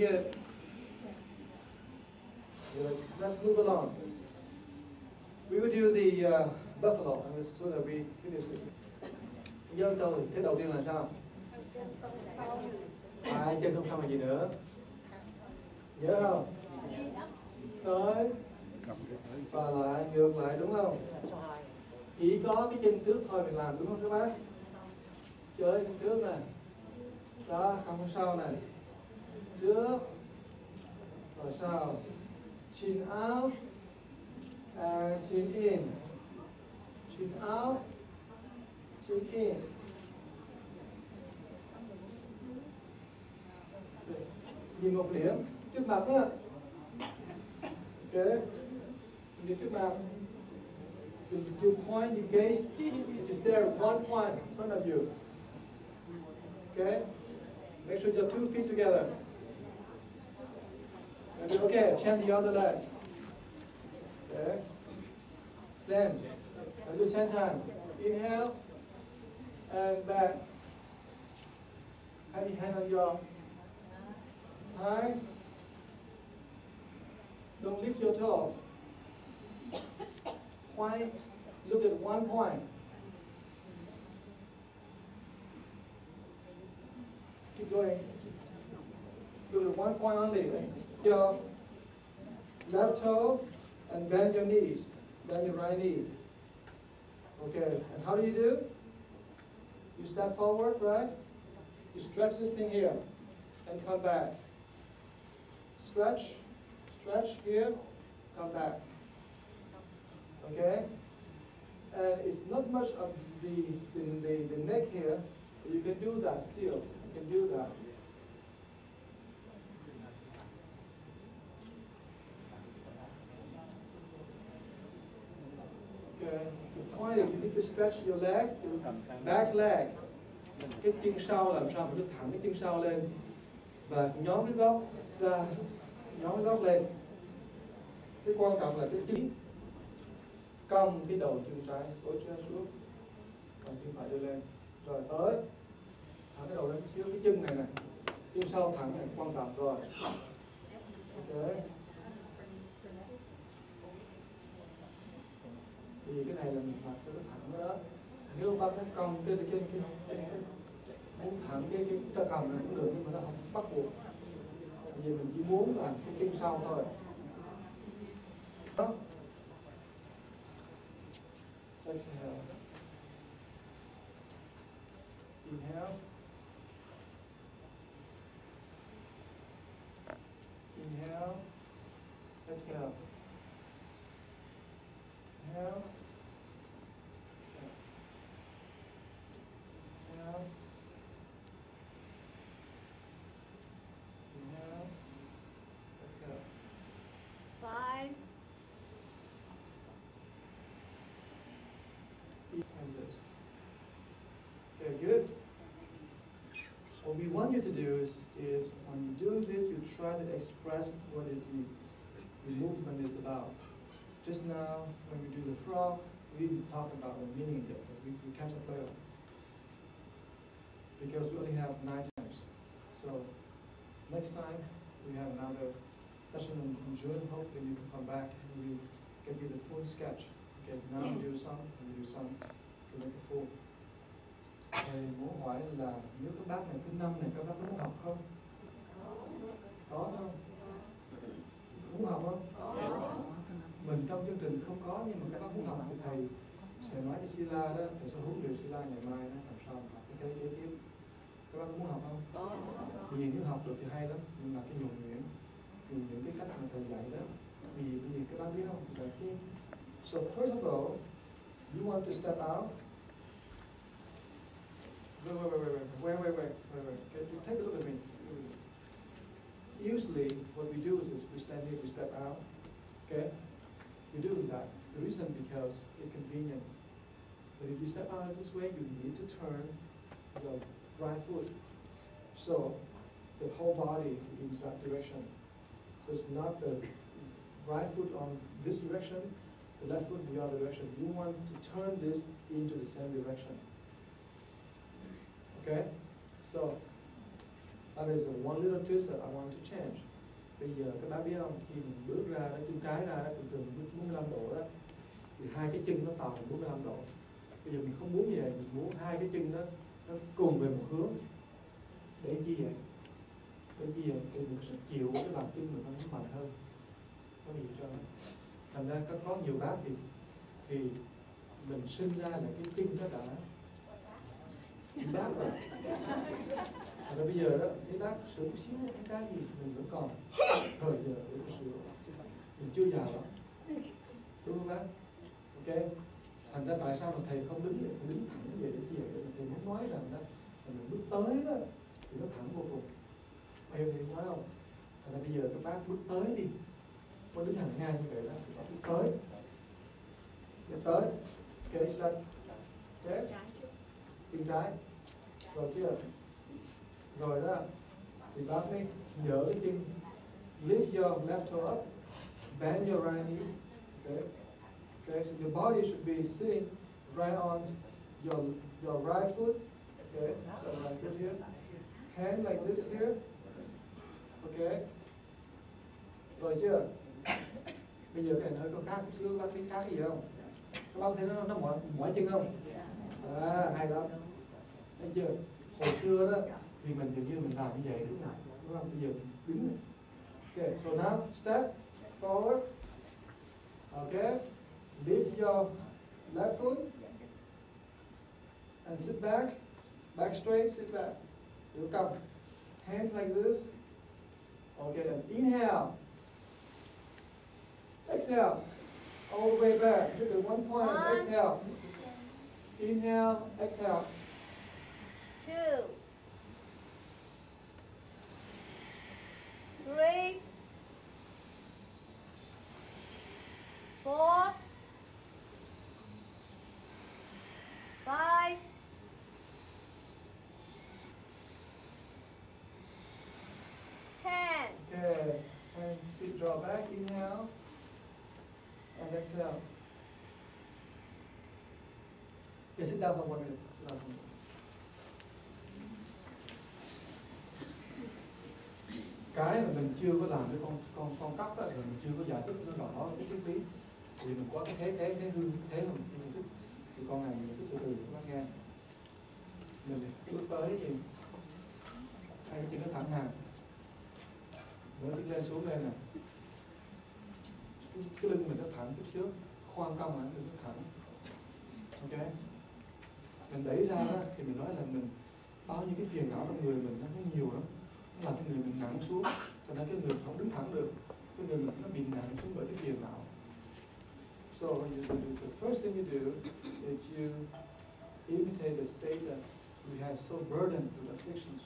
S1: year. Yes, let's move along. We will do the uh, buffalo, and as soon as we finish it. Giơ đầu, thế đầu tiên là sao? Ai chân không sao mà gì nữa. Nhớ không? Tới, và lại ngược lại đúng không chỉ có cái chân trước thôi mình làm đúng không các bác chơi chân trước này đó không sau này trước và sau. Chin out and chin in chin out chin in nhìn một điểm trước mặt nhá. Ok nhìn trước mặt. You, you point your gaze is there one point in front of you. Okay? Make sure your two feet together okay change the other leg okay same and do 10 times inhale and back have your hand on your High. Don't lift your toes. Point. Look at one point. Keep going. Look at one point only. Your left toe and bend your knees. Bend your right knee. Okay. And how do you do? You step forward, right? You stretch this thing here and come back stretch, stretch here, come back. Okay? And it's not much of the, the, the, the neck here, but you can do that still. You can do that. Okay. Point is you need to stretch your leg, your back leg. Cái chân sau làm sao mà nó thẳng cái chân sau lên và nhóm cái góc ra nhóm cái góc lên cái quan trọng là cái chính cong cái đầu chân trái của chân xuống còn chân phải đưa lên rồi tới thẳng cái đầu lên xíu cái chân này nè chân sau thẳng này quan trọng rồi okay. Thì cái này là mình mặt cho nó thẳng đó. Nếu bác muốn cong cái cái cái, cái, cái, thẳng cái cái cái còng này cũng được nhưng mà nó không bắt buộc. Giờ mình chỉ muốn là cái chân sau thôi. Đó exhale inhale inhale exhale inhale we want you to do is, is when you do this, you try to express what is the, the movement is about. Just now, when we do the frog, we need to talk about the meaning of it. We, we catch up later. Because we only have nine times. So next time, we have another session in, June. Hopefully you can come back and we get you the full sketch. Okay, now we do some, and do some to make it full. Thầy muốn hỏi là nếu các bác này thứ năm này các bác có muốn học không? Có không? Muốn học không? Mình trong chương trình không có nhưng mà các bác muốn học thì thầy sẽ nói cho Sila đó, thầy sẽ huấn luyện Sila ngày mai đó, làm sao mà học cái cái kế tiếp. Các bác có muốn học không? Thì nếu học được thì hay lắm, nhưng mà cái nhuần nhuyễn thì những cái cách mà thầy dạy đó vì vì các bác biết không là cái so first of all you want to step out wait wait wait wait wait wait wait wait wait. Take a look at me? Usually what we do is, is we stand here we step out okay? We do that. The reason because it's convenient. But if you step out this way you need to turn the right foot. So the whole body in that direction. So it's not the right foot on this direction, the left foot the other direction. You want to turn this into the same direction. Okay? So, ở đây the one little twist that I want to change. Bây giờ các bác biết không, khi mình bước ra, nó chân trái ra, nó thường thường bước 45 độ đó, thì hai cái chân nó tạo thành 45 độ. Bây giờ mình không muốn như vậy, mình muốn hai cái chân đó nó cùng về một hướng. Để chi vậy? Để chi vậy? Để mình sức chịu cái bàn chân mình nó mạnh hơn có gì cho thành ra có, có nhiều bác thì thì mình sinh ra là cái chân nó đã bị bác rồi thành ra bây giờ đó cái bác một xíu cái cái gì mình vẫn còn. Thời giờ để mà sửa mình chưa già lắm. Đúng không bác? Ok. Thành ra tại sao mà thầy không đứng để đứng thẳng về để để thầy muốn nói rằng đó là mình bước tới đó thì nó thẳng vô cùng. Em thì nói không? Thành ra bây giờ các bác bước tới đi. Có đứng hàng ngang như vậy đó thì các bước tới. Bước tới. Ok sân ok. Chân trái rồi chưa? Rồi đó. Thì bác mới nhớ cái chân lift your left toe up, bend your right knee. Okay okay so your body should be sitting right on your your right foot. Okay so right foot here. Hand like this here. Okay rồi chưa? Bây giờ cái này hơi có khác chút xíu, bác thấy khác gì không? Các bác thấy nó nó mỏi mỏi chân không? À hay lắm thấy chưa hồi xưa đó, thì mình dường như mình làm như vậy, đúng không? Đúng không? Bây giờ mình đứng này. okay so now, step forward. Okay lift your left foot and sit back. Back straight, sit back. You come hands like this. Okay then inhale. Exhale. All the way back. Look at one point. Exhale. Inhale, exhale.
S3: Two, three, four, five, ten.
S1: Okay, and sit, draw back, inhale, and exhale. Okay, sit down for one minute. Cái mà mình chưa có làm với con con con cắp đó, rồi mình chưa có giải thích nó rõ cái triết lý thì mình có cái thế thế thế hư thế mà mình chưa thích. Thì con này mình cứ từ từ các nghe. Mình bước tới thì hai cái chân nó thẳng hàng. Nó đi lên xuống lên nè. Cái, lưng mình nó thẳng chút xíu khoan cong mà lưng nó thẳng. Ok? Mình đẩy ra đó thì mình nói là mình bao nhiêu cái phiền não trong người mình nó nhiều lắm. Làm cho người mình nặng xuống cho nên cái người không đứng thẳng được cái người mình nó bị nặng xuống bởi cái phiền não so you, the, the first thing you do is you imitate the state that we have so burdened with afflictions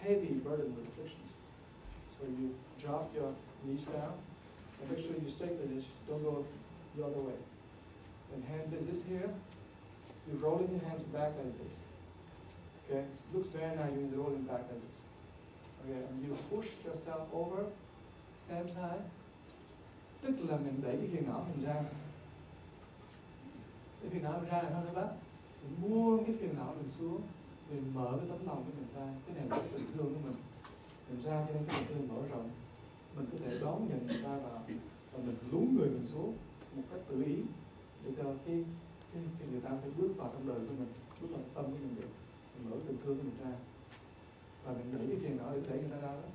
S1: heavy burden with afflictions so you drop your knees down and make sure you stay like this. Don't go the other way. And hand is this here. You're rolling your hands back like this. Okay, it looks very nice you're rolling back like this. Okay, and you push yourself over, same time. Tức là mình đẩy cái phiền não mình ra. Cái phiền não mình ra là không nữa bác? Mình buông cái phiền não mình xuống, mình mở cái tấm lòng của mình ra. Cái này là cái tình thương của mình mình ra cho nên cái tình thương mở rộng mình có thể đón nhận người ta vào và mình lún người mình xuống một cách tự ý để cho cái, cái, cái người ta phải bước vào trong đời của mình bước vào tâm của mình được mình mở tình thương của mình ra và mình đẩy cái phiền não để đẩy người ta ra đó.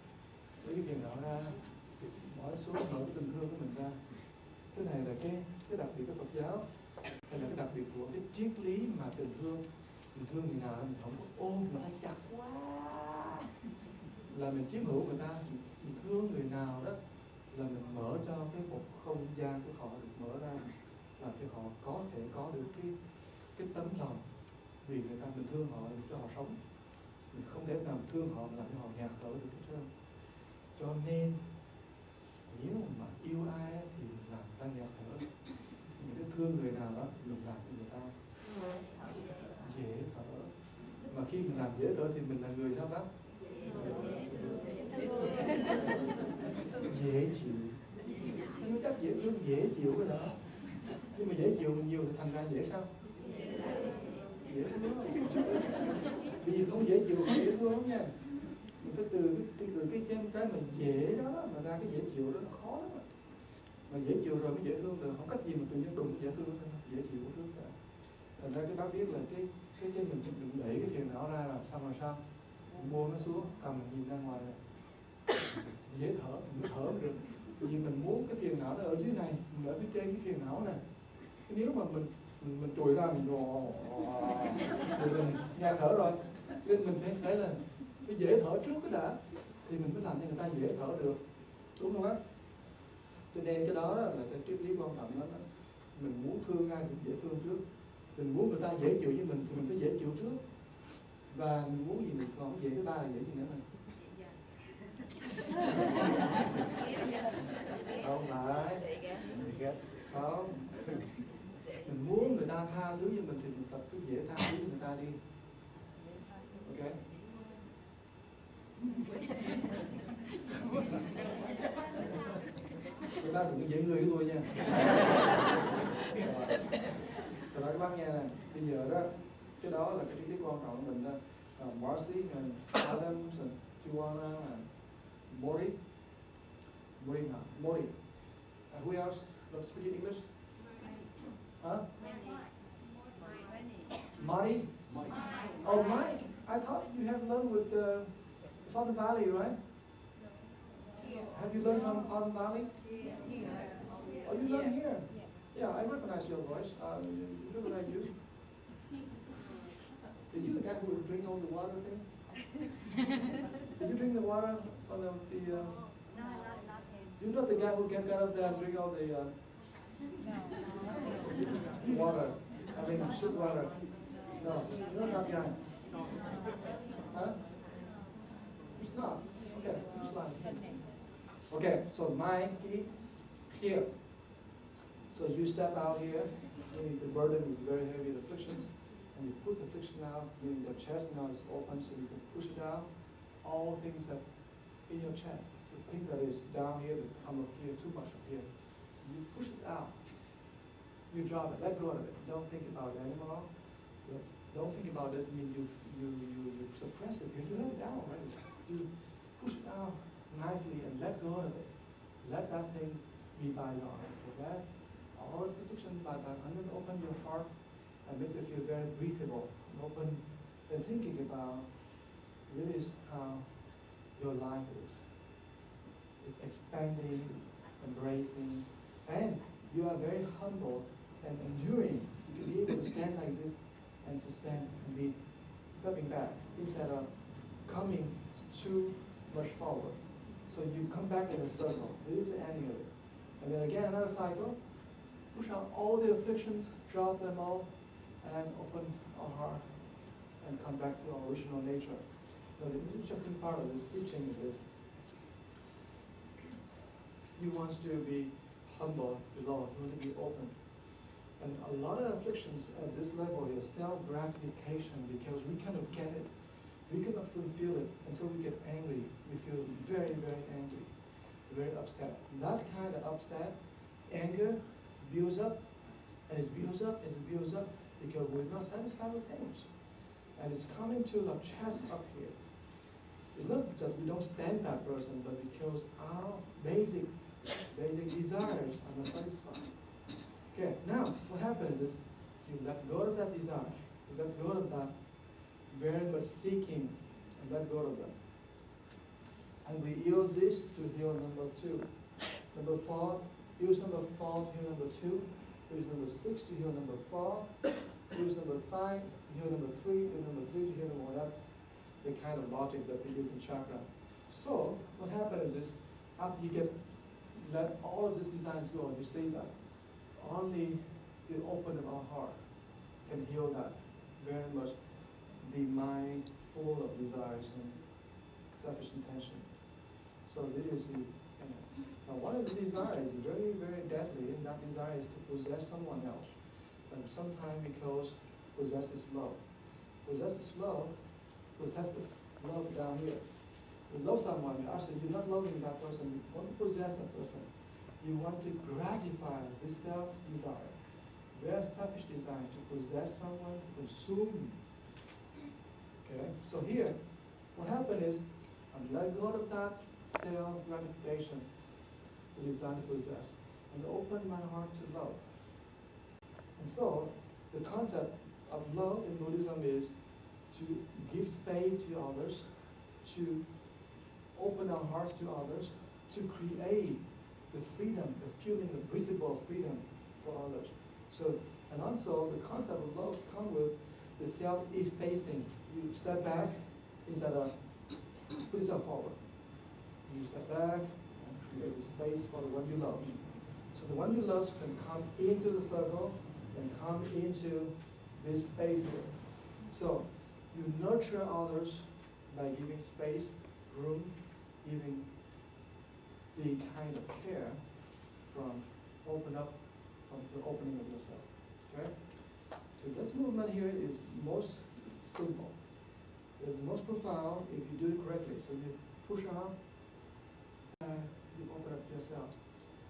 S1: Đẩy cái phiền não ra, bỏ số mở cái tình thương của mình ra. Cái này là cái cái đặc biệt của Phật giáo. Hay là cái đặc biệt của cái triết lý mà tình thương. Tình thương thì nào, mình không có ôm người ta chặt quá. Là mình chiếm hữu người ta, mình thương người nào đó, là mình mở cho cái một không gian của họ được mở ra, làm cho họ có thể có được cái cái tấm lòng. Vì người ta mình thương họ để cho họ sống mình không thể nào thương họ làm cho họ nhạt thở được chứ cho nên, nếu mà yêu ai thì mình làm ta nhạt thở mình cứ thương người nào đó thì mình làm cho người ta dễ thở mà khi mình làm dễ thở thì mình là người sao bác dễ chịu. Nhưng chắc dễ thương, dễ chịu cái đó. Nhưng mà dễ chịu nhiều thì thành ra dễ sao? Dễ thương bây giờ không dễ chịu không dễ thương nha mình phải từ cái từ cái trên cái mình dễ đó mà ra cái dễ chịu đó nó khó lắm mà. mà dễ chịu rồi mới dễ thương được không cách gì mà tự nhiên đụng dễ thương thôi dễ chịu của thương cả thành ra cái bác biết là cái cái chân mình đừng đẩy cái phiền não ra làm xong rồi sao mua nó xuống cầm mình nhìn ra ngoài này dễ thở mình thở được vì mình muốn cái phiền não nó ở dưới này mình ở phía trên cái phiền não này nếu mà mình mình, mình trồi ra mình rồi thì mình nghe thở rồi nên mình phải phải là phải dễ thở trước cái đã. Thì mình mới làm cho người ta dễ thở được. Đúng không á? Cho nên cái đó là cái triết lý quan trọng đó, đó. Mình muốn thương ai thì dễ thương trước. Mình muốn người ta dễ chịu với mình thì mình phải dễ chịu trước. Và mình muốn gì mình còn dễ thứ ba là dễ gì nữa mình không phải. Không. Mình muốn người ta tha thứ với mình thì mình tập cứ dễ tha thứ với người ta đi ok các bác đừng dễ người với tôi nha. Rồi nói các bác nghe này bây giờ đó cái đó là cái triết lý quan trọng của mình đó. Uh, Marcy and Adams and Tijuana and Mori. Mori hả? Mori. And who else? Not speaking English? Huh? Marty oh Mike I thought you have learned with uh, Fountain Valley right have you learned from Fountain Valley Yes, here. oh you learned here yeah I recognize your voice you, you recognize you Did you the guy who would drink all the water thing? Did you drink the water from the, the uh,
S3: No, not, not him.
S1: you know the guy who get got up there and drink all the uh,
S3: No,
S1: water? I mean, shit water. No, no, not guy. Okay, so Mikey here. So you step out here, meaning the burden is very heavy, the afflictions, and you push the affliction out, meaning the chest now is open so you can push it out. All things that in your chest, so things that is down here that come up here, too much up here. So you push it out. You drop it, let go of it. Don't think about it anymore. Don't- think about this, I mean you you you, you suppress it, you let it down, right? You push it out nicely and let go of it. Let that thing be bygone. Okay, that all its addiction by by and then open your heart and make it feel very breathable. And open and thinking about is how your life is. It's expanding, embracing, and you are very humble and enduring. You can be able to stand like this and sustain and be stepping back instead of coming too much forward. So you come back in a circle. This is the ending of it. And then again, another cycle. Push out all the afflictions, drop them all, and open our heart and come back to our original nature. Now, the interesting part of this teaching is. He wants to be humble, below, he wants to be open. And a lot of afflictions at this level is self-gratification because we cannot get it. We cannot fulfill it, and so we get angry. We feel very, very angry, very upset. That kind of upset, anger, it builds up, and it builds up, it builds up because we're not satisfied with things. And it's coming to the chest up here. It's not because we don't stand that person, but because our basic, basic desires are not satisfied. Okay, now what happens is you let go of that desire, you let go of that very much seeking, and let go of that. And we use this to heal number two. Number four, use number four to heal number two, use number six to heal number four, use number five to heal number three, use number three to heal number one. That's the kind of logic that we use in chakra. So what happens is after you get let all of these desires go, and you see that only the open of our heart can heal that very much the mind full of desires and selfish intention. So is the now one of the desires is very, very deadly, and that desire is to possess someone else. And sometimes we call possessive love. Possessive love, possessive love down here. You love someone, actually you're not loving that person, you want to possess that person. You want to gratify this self-desire, very selfish desire to possess someone, to consume. Okay, so here, what happened is, I'm let go of that self-gratification, the desire to possess, and open my heart to love. And so, the concept of love in Buddhism is to give space to others, to open our hearts to others, to create the freedom, the feeling, the breathable freedom for others. So, and also the concept of love comes with the self-effacing. You step back instead of put yourself forward. You step back and create a space for the one you love. So the one you love can come into the circle and come into this space here. So you nurture others by giving space, room, giving the kind of care from open up from the opening of yourself. Okay? So this movement here is most simple. It's most profound if you do it correctly. So you push out, uh, and you open up yourself.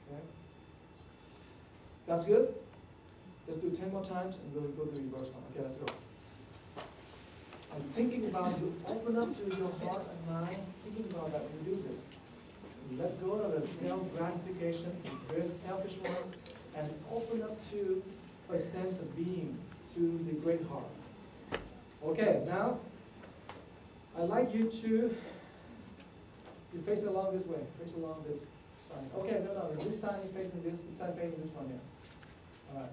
S1: Okay? That's good? Let's do ten more times and we'll go to the reverse one. Okay, let's go. I'm thinking about you open up to your heart and mind, thinking about that when you do this. Let go of the self-gratification, this very selfish one, and open up to a sense of being, to the great heart. Okay, now, I'd like you to, you face along this way, face along this side. Okay, no, no, this side is facing this, this side facing this one here. All right.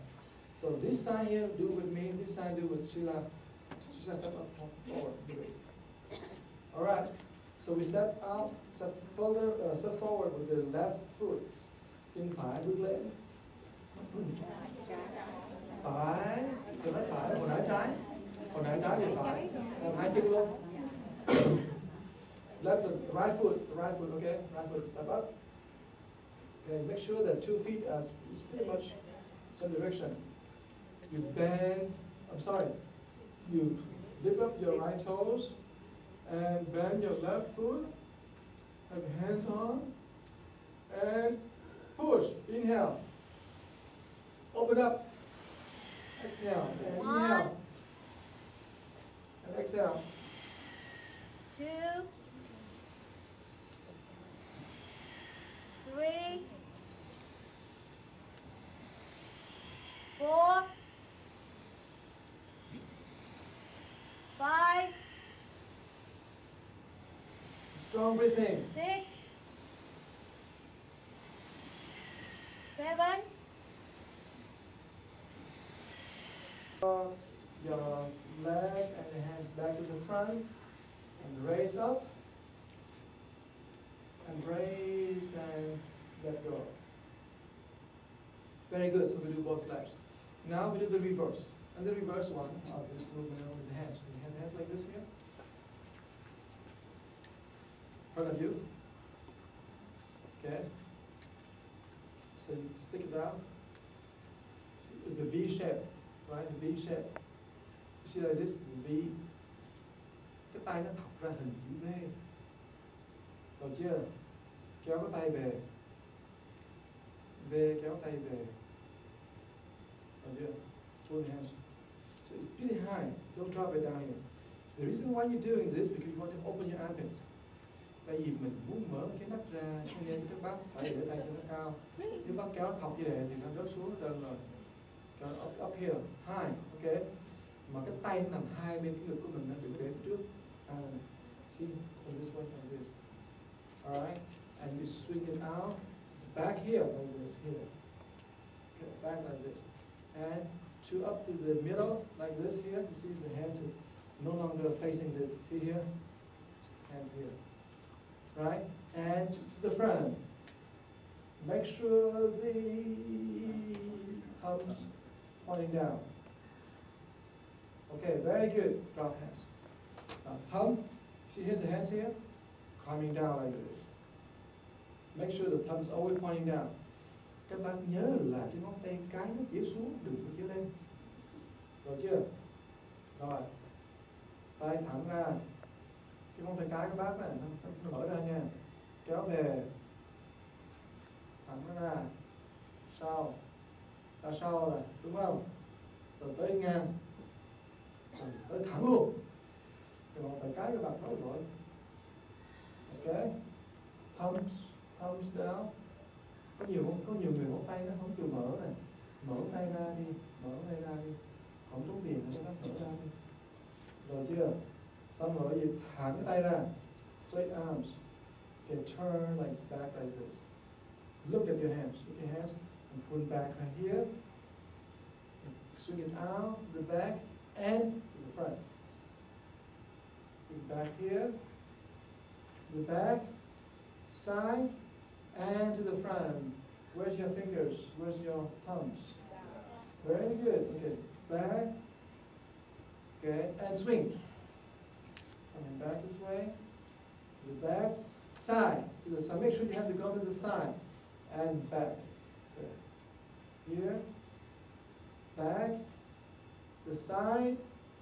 S1: So this side here, do with me, this side do with Sheila. Sheila, step up forward. All right, so we step out, step further, uh, step forward with the left foot. Chân phải bước lên. Phải, chân phải phải, còn đá trái. Còn đá trái thì phải. Làm hai chân luôn. Left the right foot, right foot, okay? Right foot, step up. Okay, make sure that two feet are pretty much same direction. You bend, I'm sorry, you lift up your right toes and bend your left foot, have hands on, and push, inhale. Open up, exhale, and
S3: One.
S1: inhale. And exhale.
S3: two, three, four, five,
S1: Strong breathing.
S3: six, seven,
S1: Your leg and the hands back to the front and raise up and raise and let go. Very good, so we do both legs. Now we do the reverse. And the reverse one of this movement is the hands. We have hands like this here. In front of you. Okay. So you stick it out. It's a V shape, right? V shape. You see like this, V. Cái tay nó thọc ra hình chữ V. Rồi chưa? Kéo cái tay về. V kéo tay về. Rồi chưa? Pull the hands. So it's pretty high. Don't drop it down here. The reason why you're doing this because you want to open your armpits. Tại vì mình muốn mở cái nắp ra cho nên các bác phải để tay cho nó cao. Nếu bác kéo thọc như vậy thì nó rớt xuống đơn rồi. Kéo up, up here, hai ok Mà cái tay nằm hai bên cái ngực của mình nó đừng đến phía trước. à, see, on this one like this. Alright? And you swing it out, back here like this, here. Okay, back like this. And to up to the middle like this here, you see the hands are no longer facing this. See here? Hands here. Right? And to the front. Make sure the thumbs pointing down. Okay, very good. Drop hands. Now thumb, see here the hands here? Coming down like this. Make sure the thumb's always pointing down. Các bác nhớ là cái ngón tay cái nó chỉ xuống, đừng có chỉ lên. Rồi chưa? Rồi. Tay thẳng ra. Chứ không phải cái cái bác này, nó, nó mở ra nha. Kéo về. Thẳng nó ra. Sau. Ra sau này, đúng không? Rồi tới ngang. Rồi tới thẳng luôn. thì ngón phải cái cái bạn thấu rồi. Ok. Thumbs, thumbs down. Có nhiều có nhiều người ngón tay nó không chịu mở này. Mở tay ra đi, mở tay ra đi. Không tốn tiền cho nó mở ra đi. Rồi chưa? Rồi gì thẳng cái tay ra. Straight arms. Okay, turn like back like this. Look at your hands. Look at your hands and pull back right here. Swing it out to the back and to the front. Bring back here, to the back, side, and to the front. Where's your fingers? Where's your thumbs? Very good. Okay, back. Okay, and swing. Coming back this way, to the back, side, to the side. Make sure you have the gum to the side and back. Good. Here, back, the side.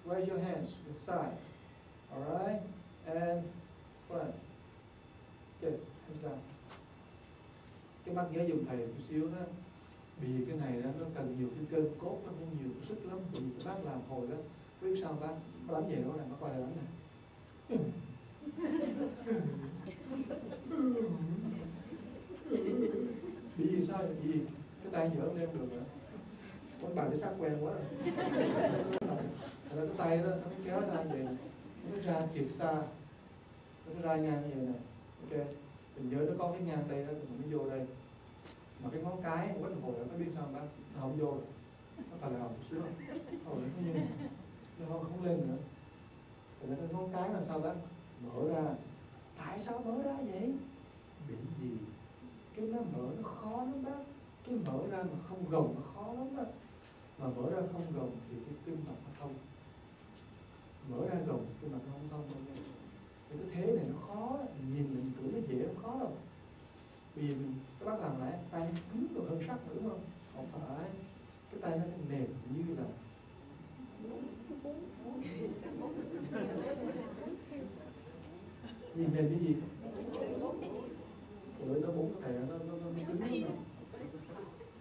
S1: Where's your hands? The side. All right, and front. Good. Hands down. Cái mắt nhớ dùng thầy một xíu đó vì cái này đó, nó cần nhiều cái cơ cốt nó cũng nhiều sức lắm vì các bác làm hồi đó biết sao bác bác đánh về đó này nó coi là đánh này đi sao? Vậy? đi cái tay giỡn lên được hả con bà cái sắc quen quá à. rồi cái tay đó nó kéo ra như vậy nó ra thiệt xa. Nó ra ngang như vậy này. Ok. Mình nhớ nó có cái ngang đây đó mình mới vô đây. Mà cái ngón cái quánh hồi nó biết sao không bác nó không vô rồi. Nó tài là một xíu. Hồi không nó không, không lên nữa thì cái ngón cái làm sao đó? Mở ra. Tại sao mở ra vậy? Bị gì? Cái nó mở nó khó lắm đó, cái mở ra mà không gồng nó khó lắm đó. Mà mở ra không gồng thì cái kinh mạch nó thông. Mở ra gồng kinh mạch nó không thông đâu nha. Cái thế này nó khó nhìn mình tưởng nó dễ không khó đâu. Vì mình các bác làm lại tay nó cứng còn hơn sắt nữa đúng không? Không phải. Cái tay nó mềm như là nhìn về như gì? Ủa nó bốn thẻ nó, nó, nó, cứng lắm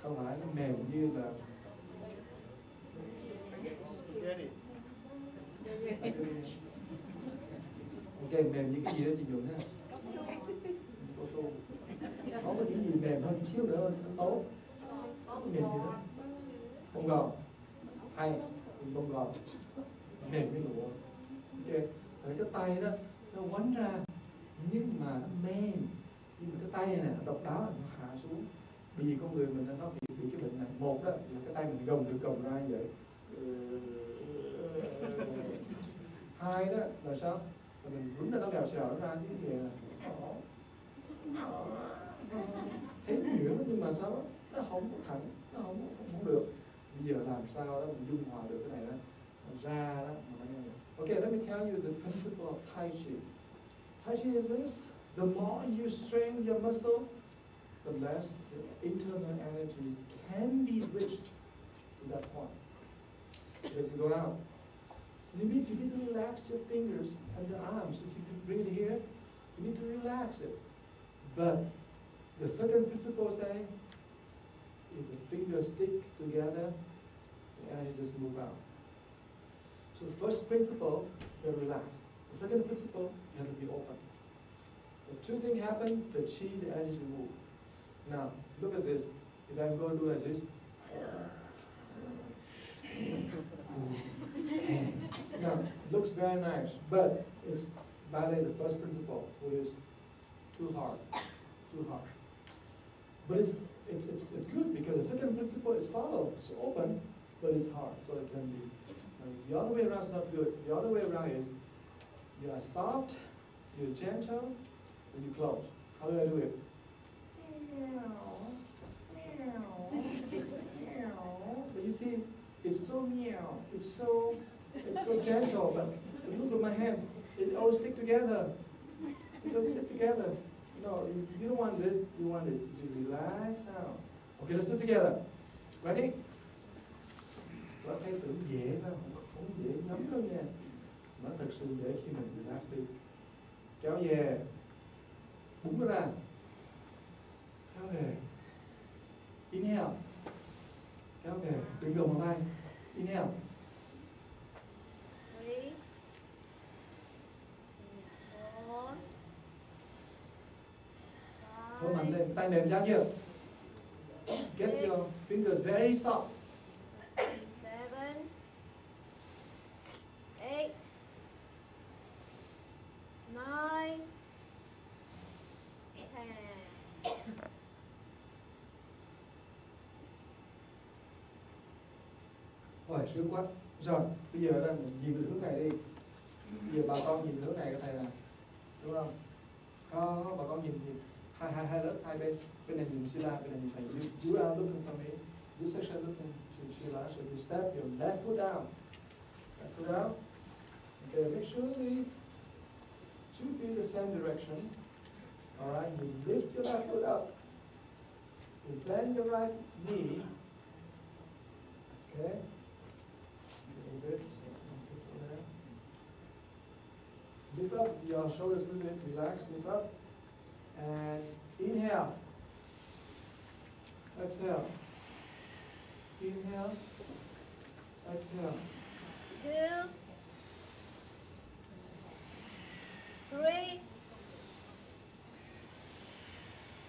S1: câu không phải nó mềm như là ok mềm như cái gì đó chị dùng ha. Có su có cái gì mềm hơn chút xíu nữa nó tốt. Có mềm gì đó. Không gòn. Hay không gòn mềm như lụa. Ok rồi cái tay đó nó quánh ra nhưng mà nó mềm. Nhưng mà cái tay này nó độc đáo nó hạ xuống. Vì con người mình nó bị bị cái bệnh này. Một đó là cái tay mình gồng được gồng ra như vậy. Ờ, ờ, ờ. Hai đó là sao? Là mình quýnh ra nó gào xèo nó ra như vậy là thấy nhuyễn nhưng mà sao? Nó không có thẳng nó không không, không được. Bây giờ làm sao đó mình dung hòa được cái này đó. Okay, let me tell you the principle of Tai Chi. Tai Chi is this. The more you strain your muscle, the less the internal energy can be reached to that point. As you go out. So you need, you need to relax your fingers and your arms. If you can bring it here, you need to relax it. But the second principle say, if the fingers stick together, the energy just move out. So the first principle, you're relaxed. The second principle, you have to be open. The two things happen, the chi, the energy move. Now, look at this. If going to do like this, now, looks very nice, but it's violating the first principle, which is too hard, too harsh. But it's, it's, it's, it's good because the second principle is followed, it's open, but it's hard, so it can be. The other way around is not good. The other way around is you are soft, you're gentle, and you close. How do I do it? Meow, meow, meow. But you see, it's so meow, it's so, it's so gentle, but look at my hand, it all stick together. It all stick together. No, you, don't want this, you want this. You relax out. Oh. Okay, let's do it together. Ready? Có thấy tưởng dễ phải không? Không dễ lắm đâu nha. Nó thật sự dễ khi mình relax đi. Kéo về. Búng nó ra. Kéo về. Inhale. Kéo về. Đừng gồng vào vai. Inhale. Thở mạnh lên. Tay mềm ra chưa? Get your fingers very soft.
S3: ơi. Thà. Ôi
S1: sướng quá. Rồi bây giờ là nhìn về hướng này đi. Bây giờ bà con nhìn hướng này thầy là Đúng không? Có bà con nhìn, nhìn hai, hai, hai lớp hai bên. Bên này nhìn Sila, bên này nhìn thầy You, you are looking for me This section looking to Sila So you step your left foot down. Left foot down. Okay, make sure we two feet the same direction all right you lift your left foot up you bend your right knee okay bit. Lift up your shoulders a little bit, relax, lift up. And inhale. Exhale. Inhale. Exhale.
S3: two, three,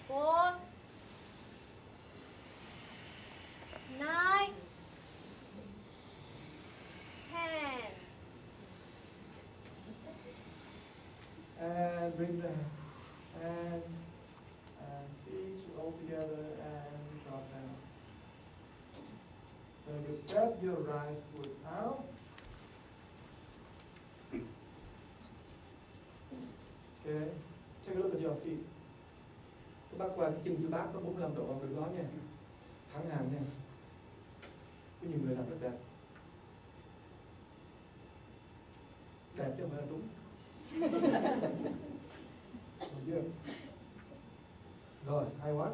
S3: four, nine, ten.
S1: And bring the hand and feet all together and drop down. Then you step your right foot out. Okay, take a look at your feet. Các bác qua cái chân của bác có 45 độ vào Đừng đó nha. Thẳng hàng nha. Có nhiều người làm rất đẹp. Đẹp chứ không phải là đúng. Được chưa? Rồi, hai quá.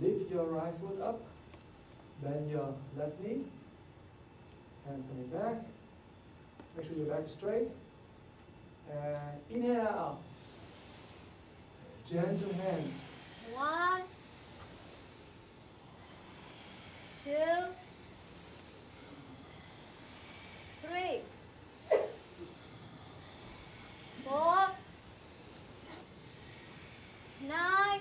S1: Lift your right foot up. Bend your left knee. Hands coming back. Make sure your back is straight. And inhale. Uh, gentle hands.
S3: One, two, three, four, nine,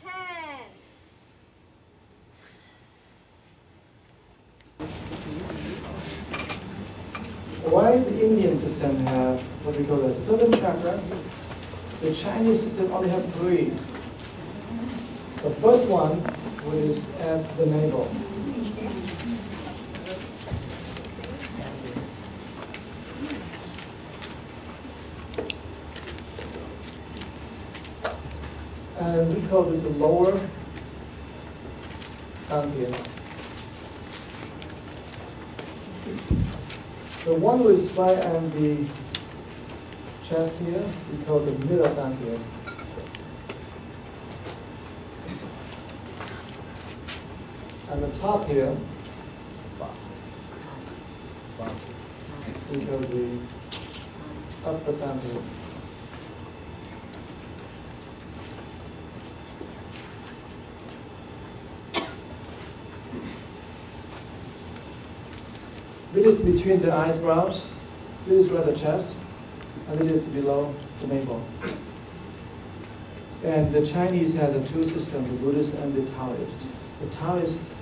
S3: ten.
S1: Why the Indian system have what we call a seven chakra? The Chinese system only have three. The first one was at the navel. And we call this a lower dantian. The one was right on the chest here, we call the middle dantian. And the top here, we call the upper dantian. This is between the eyebrows, this is right the chest, and this is below the navel. And the Chinese have the two systems, the Buddhist and the Taoist. The Taoists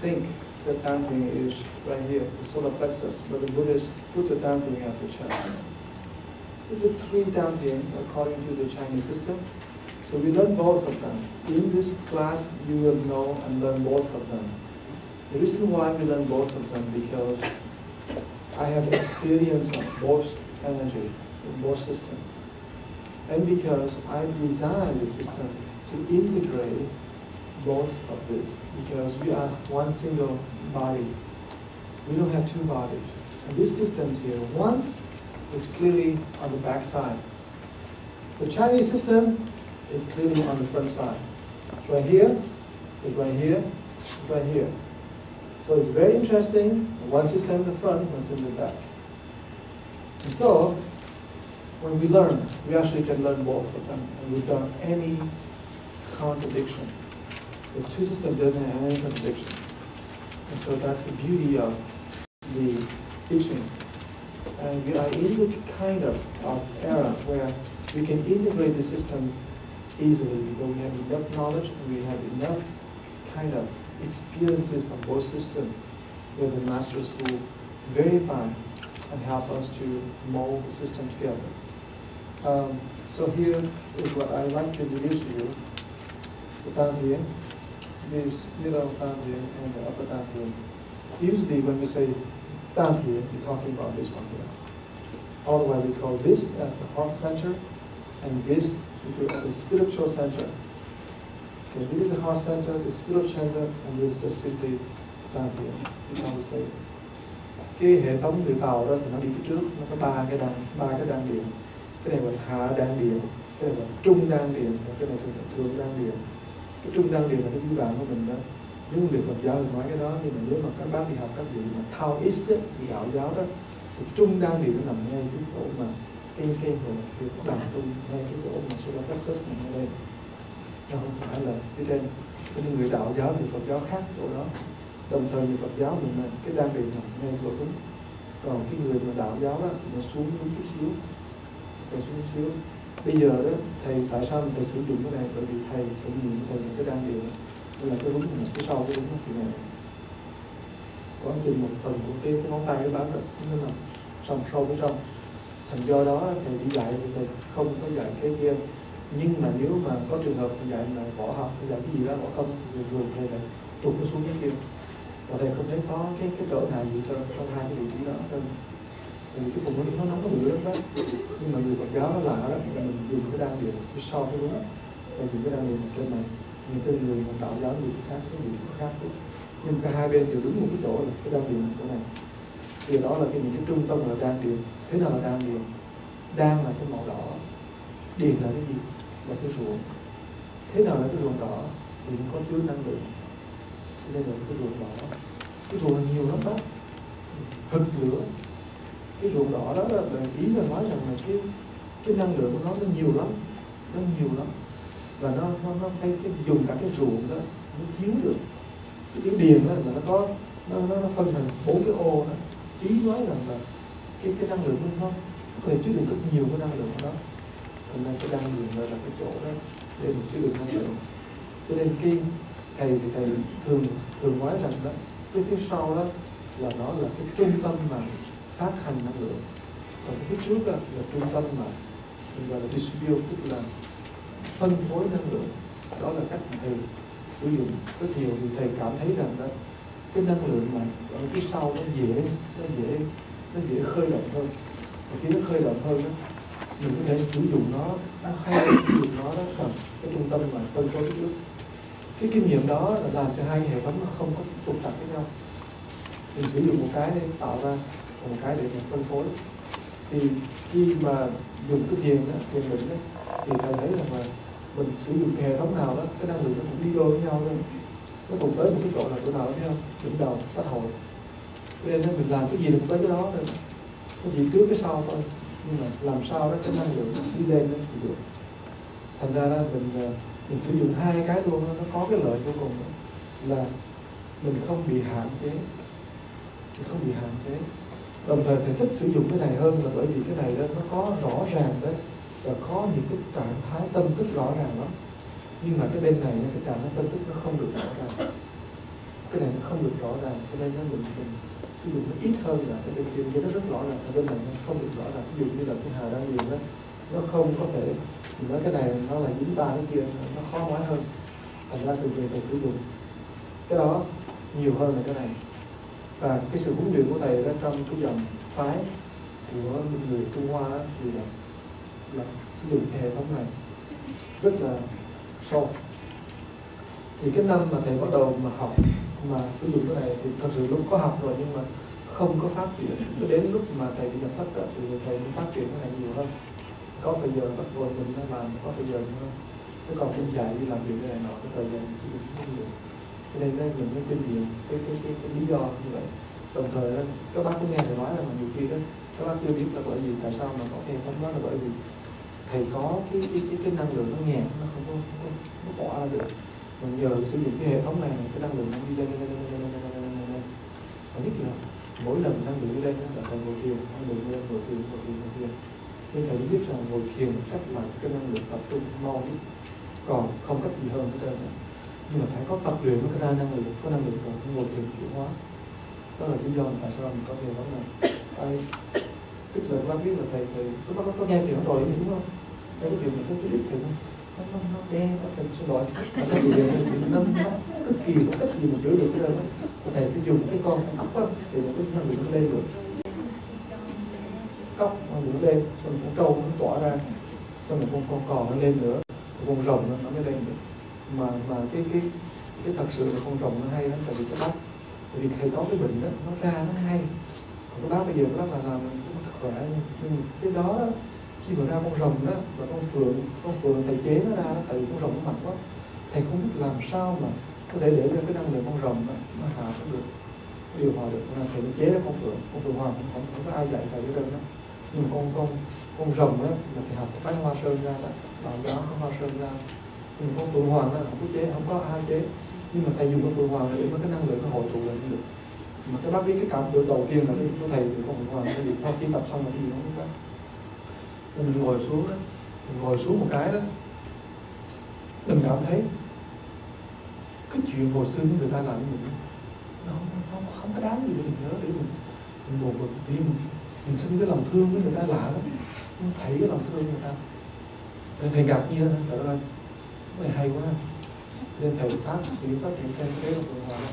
S1: think that dantian is right here, the solar plexus, but the Buddhists put the dantian at the chest. It's a three dantian according to the Chinese system. So we learn both of them. In this class, you will know and learn both of them. The reason why we learn both of them because I have experience of both energy in both systems. And because I designed the system to integrate both of this because we are one single body. We don't have two bodies. And this system here, one is clearly on the back side. The Chinese system is clearly on the front side. It's right here, it's right here, it's right here. So it's very interesting. One system in the front, one system in the back. And so, when we learn, we actually can learn both of them and without any contradiction. The two systems doesn't have any contradiction. And so that's the beauty of the teaching. And we are in the kind of, of era where we can integrate the system easily because we have enough knowledge and we have enough kind of experiences from both systems with the masters who verify and help us to mold the system together. Um, so here is what I'd like to introduce to you, the Dantian. this middle Dantian and the upper Dantian. Usually when we say Dantian, we're talking about this one here. Otherwise we call this as the heart center and this call the spiritual center. Okay, this is the heart center, the spiritual center, and this is just simply here. This is how we say it. Cái hệ thống địa tạo đó thì nó đi phía trước, nó có ba cái đan, ba cái đan điện. Cái này gọi là hạ đan điện, cái này gọi là trung đan điện, và cái này gọi là thượng đan điện cái trung đan điện là cái chữ vàng của mình đó những người Phật giáo thì nói cái đó nhưng mà nếu mà các bác đi học các vị mà Taoist á, thì đạo giáo đó thì trung đan điện nó nằm ngay cái chỗ mà cái cái hồ cái đàn trung ngay cái chỗ mà solar texas nằm ngay đây nó không phải là phía trên cho nên người đạo giáo thì Phật giáo khác chỗ đó. Đồng thời thì Phật giáo mình là cái đan điện nằm ngay chỗ đúng còn cái người mà đạo giáo đó thì nó xuống đúng chút xíu. Rồi xuống chút xíu. Bây giờ đó thầy tại sao thầy sử dụng cái này? Bởi vì thầy cũng nhìn thầy những cái đan điện đây là cái đúng là cái sau cái đúng là cái này. Có chừng một phần của cái, cái ngón tay cái bán đó Nên là sòng sâu với trong. Thành do đó thầy đi dạy thì thầy không có dạy cái kia nhưng mà nếu mà có trường hợp dạy là bỏ học hay dạy cái gì đó bỏ không người thường thầy lại tụt nó xuống cái kia. Và thầy không thấy có cái cái trở ngại gì cho, trong hai cái vị trí đó. Nên thì cái vùng nó nó có bự lắm đó. Nhưng mà người Phật giáo nó lạ đó là mình dùng cái đan điện phía sau cái đúng và dùng cái đan điện trên này. Nhưng trên người mà tạo giáo người khác, cái gì khác. Đó. nhưng cả hai bên đều đúng một cái chỗ là cái đan điện chỗ này. Thì đó là cái những cái trung tâm là đan điện thế nào là đan điện đan là cái màu đỏ. Điện là cái gì? Là cái ruộng. Thế nào là cái ruộng đỏ? Thì nó có chứa năng lượng. Cho nên là cái ruộng đỏ cái ruộng nhiều lắm đó. Hực lửa. Cái ruộng đỏ đó là ý là nói rằng là cái cái năng lượng của nó nó nhiều lắm nó nhiều lắm. Và nó nó nó phải cái, dùng cả cái ruộng đó nó chiếu được. Cái chữ điền đó là nó có nó nó, nó phân thành bốn cái ô đó. Ý nói rằng là cái cái năng lượng của nó có thể chứa được rất nhiều cái năng lượng của nó hôm nên cái đang nhìn vào là cái chỗ đó để một chứa đường năng lượng cho nên khi thầy thì thầy thường thường nói rằng đó cái phía sau đó là nó là cái trung tâm mà phát hành năng lượng. Còn cái phía trước đó là trung tâm mà mình gọi là distribute tức là phân phối năng lượng. Đó là cách mà thầy sử dụng. Rất nhiều thì thầy cảm thấy rằng đó cái năng lượng mà ở phía sau nó dễ nó dễ nó dễ khơi động hơn. Và khi nó khơi động hơn đó, mình có thể sử dụng nó nó hay sử dụng nó đó là cái trung tâm mà phân phối phía trước cái kinh nghiệm đó là làm cho hai hệ thống nó không có trục trặc với nhau. Mình sử dụng một cái để tạo ra một cái để mình phân phối. Thì khi mà dùng cái thiền đó, thiền định đó, thì thầy thấy rằng là mình sử dụng cái hệ thống nào đó cái năng lượng nó cũng đi đôi với nhau thôi nó cùng tới một cái chỗ là chỗ nào biết không đỉnh đầu tách hồi cho nên mình làm cái gì được tới cái đó thôi. Cái gì trước cái sau thôi nhưng mà làm sao đó cái năng lượng đi lên đó thì được. Thành ra là mình ờ, mình sử dụng hai cái luôn đó, nó có cái lợi vô cùng đó, là mình không bị hạn chế. Mình không bị hạn chế. Đồng thời thầy thích sử dụng cái này hơn là bởi vì cái này đó nó có rõ ràng đấy và có những cái trạng thái tâm thức rõ ràng lắm. Nhưng mà cái bên này cái trạng thái tâm thức nó không được rõ ràng. Cái này nó không được rõ ràng cho nên nó mình, mình sử dụng nó ít hơn là cái bên kia. Chứ nó rất rõ ràng cái bên này nó không được rõ ràng ví dụ như là cái hà đang nhiều đó nó không có thể thì nói cái này nó là dính ba cái kia nó khó nói hơn. Thành ra từ về thầy sử dụng. Cái đó nhiều hơn là cái này. Và cái sự huấn luyện của thầy đó trong cái dòng phái của người Trung Hoa đó, thì là, là sử dụng hệ thống này rất là sâu. Thì cái năm mà thầy bắt đầu mà học mà sử dụng cái này thì thật sự lúc có học rồi nhưng mà không có phát triển. Cứ đến lúc mà thầy đi nhập thất đó, thì thầy mới phát triển cái này nhiều hơn. Có thời giờ bắt buộc mình nó làm có thời giờ nữa chứ còn kinh dạy đi làm việc cái này nọ cái thời gian sử dụng không nhiều. Cho nên đây những cái kinh nghiệm cái, cái, cái, cái lý do như vậy. Đồng thời đó, các bác cũng nghe thầy nói là mà nhiều khi đó các bác chưa biết là bởi vì tại sao mà có hệ không đó là bởi vì thầy có cái cái cái, cái năng lượng nó nhẹ nó không có, không có nó bỏ ra được mà nhờ sử dụng cái hệ thống này cái năng lượng nó đi lên lên lên lên lên lên lên lên và nhất là mỗi lần năng lượng đi lên là thành ngồi thiền năng lượng lên ngồi thiền ngồi thiền ngồi thiền. Nên thầy biết rằng ngồi thiền cách mà cái năng lượng tập trung mau nhất còn không cách gì hơn hết trơn nhưng mà phải có tập luyện mới có ra năng lượng có năng lượng rồi ngồi thiền chuyển hóa. Đó là lý do tại sao mình có thể đó này. Ai tức là bác biết là thầy thầy lúc bác có, có nghe chuyện rồi đúng không? Cái chuyện mình có biết biết không nó nó nó đen nó thật xin lỗi nó nó bị nó nó cực kỳ nó cực kỳ mà chữa được cái đó. Có thể phải dùng cái con cốc á thì nó lượng nó lên được. Cốc nó lượng lên xong con trâu nó tỏa ra xong rồi con con cò nó lên nữa con rồng nó, nó mới lên được. Mà mà cái cái cái thật sự là con rồng nó hay lắm tại vì cái bác tại vì thầy có cái bệnh đó nó ra nó hay. Còn cái bác bây giờ cái bác là làm cũng khỏe nhưng mà cái đó khi mà ra con rồng đó và con phượng con phượng thầy chế nó ra đó, tại vì con rồng nó mạnh quá. Thầy không biết làm sao mà có thể để cho cái năng lượng con rồng đó, nó hạ xuống được. Nó điều hòa được nên thầy mới chế ra con phượng. Con phượng hoàng không, không, không có ai dạy thầy cái đó. Nhưng mà con con con rồng đó là thầy học phái hoa sơn ra đó tạo giáo có hoa sơn ra. Nhưng mà con phượng hoàng đó không có chế không có ai chế. Nhưng mà thầy dùng con phượng hoàng để mà cái năng lượng nó hội tụ lại được. Mà cái bác biết cái cảm tưởng đầu tiên là cái của thầy thì con phượng hoàng cái gì sau khi tập xong là cái gì không biết cả mình ngồi xuống đó mình ngồi xuống một cái đó mình cảm thấy cái chuyện hồi xưa người ta làm với mình nó không, không, có đáng gì để mình nhớ để mình mình buồn bực vì mình, mình sinh cái lòng thương với người ta lạ lắm. Mình thấy cái lòng thương người ta. Thầy, thầy ngạc nhiên lắm, trời ơi cái này hay quá. Nên thầy phát hiện phát hiện thêm cái của Phượng Hoàng.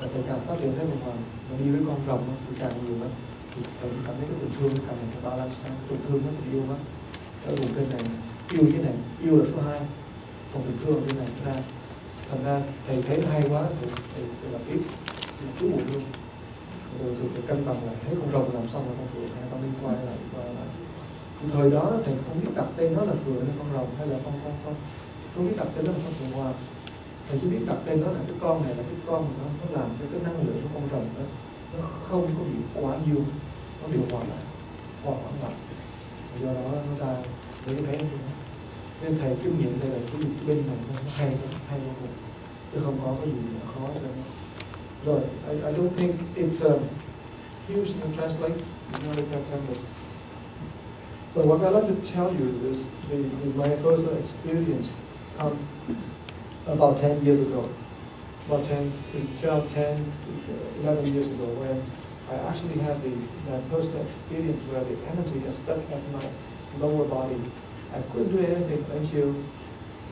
S1: Và thầy càng phát hiện thêm Phượng Hoàng và đi với con rồng thì càng nhiều lắm thì thầy cảm thấy cái tình thương cảm càng ngày bao balance sang cái tình thương nó tình yêu quá ở vùng cây này yêu cái này yêu là số 2 còn tình thương ở bên này ra thành ra thầy thấy nó hay quá thì thầy, thầy lập tiếp thì cứ buồn luôn rồi thì phải cân bằng lại thấy con rồng làm xong rồi con phượng hai con liên quan lại qua lại thời đó thầy không biết đặt tên nó là phượng hay con rồng hay là con con con không biết đặt tên nó là con phượng hoàng thầy chỉ biết đặt tên nó là cái con này là cái con mà nó, nó làm cho cái năng lượng của con rồng đó. Không có bị quá nhiều nó do đó với cái thế nên thầy kinh nghiệm thầy là sử dụng bên nó hay hay vô cùng chứ không có cái gì khó ở đây rồi I, I don't think it's um, used in translate know, like that But what I'd like to tell you is the, the, my first experience come about 10 years ago, about 10, 12, 10, 11 years ago, when I actually had the, personal experience where the energy is stuck at my lower body. I couldn't do anything until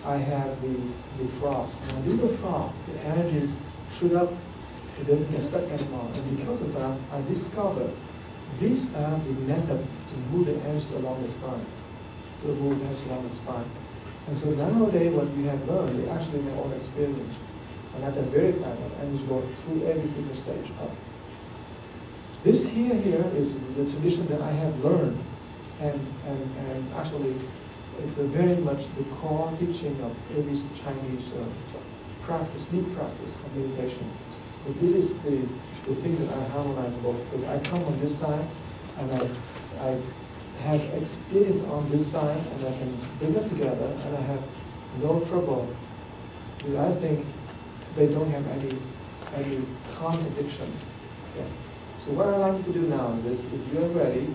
S1: I had the, the froth. When I do the froth, the energies shoot up, it doesn't get stuck anymore. And because of that, I discovered these are the methods to move the energy along the spine, to move the energy along the spine. And so nowadays, what we have learned, we actually my own experience. And I can verify that energy go through every single stage up. This here, here is the tradition that I have learned, and, and, and actually, it's very much the core teaching of every Chinese uh, practice, deep practice of meditation. But this is the, the thing that I harmonize both. I come on this side, and I, I have experience on this side, and I can bring them together, and I have no trouble. I think they don't have any, any contradiction. Okay. So what I'd like you to do now is this, if you're ready,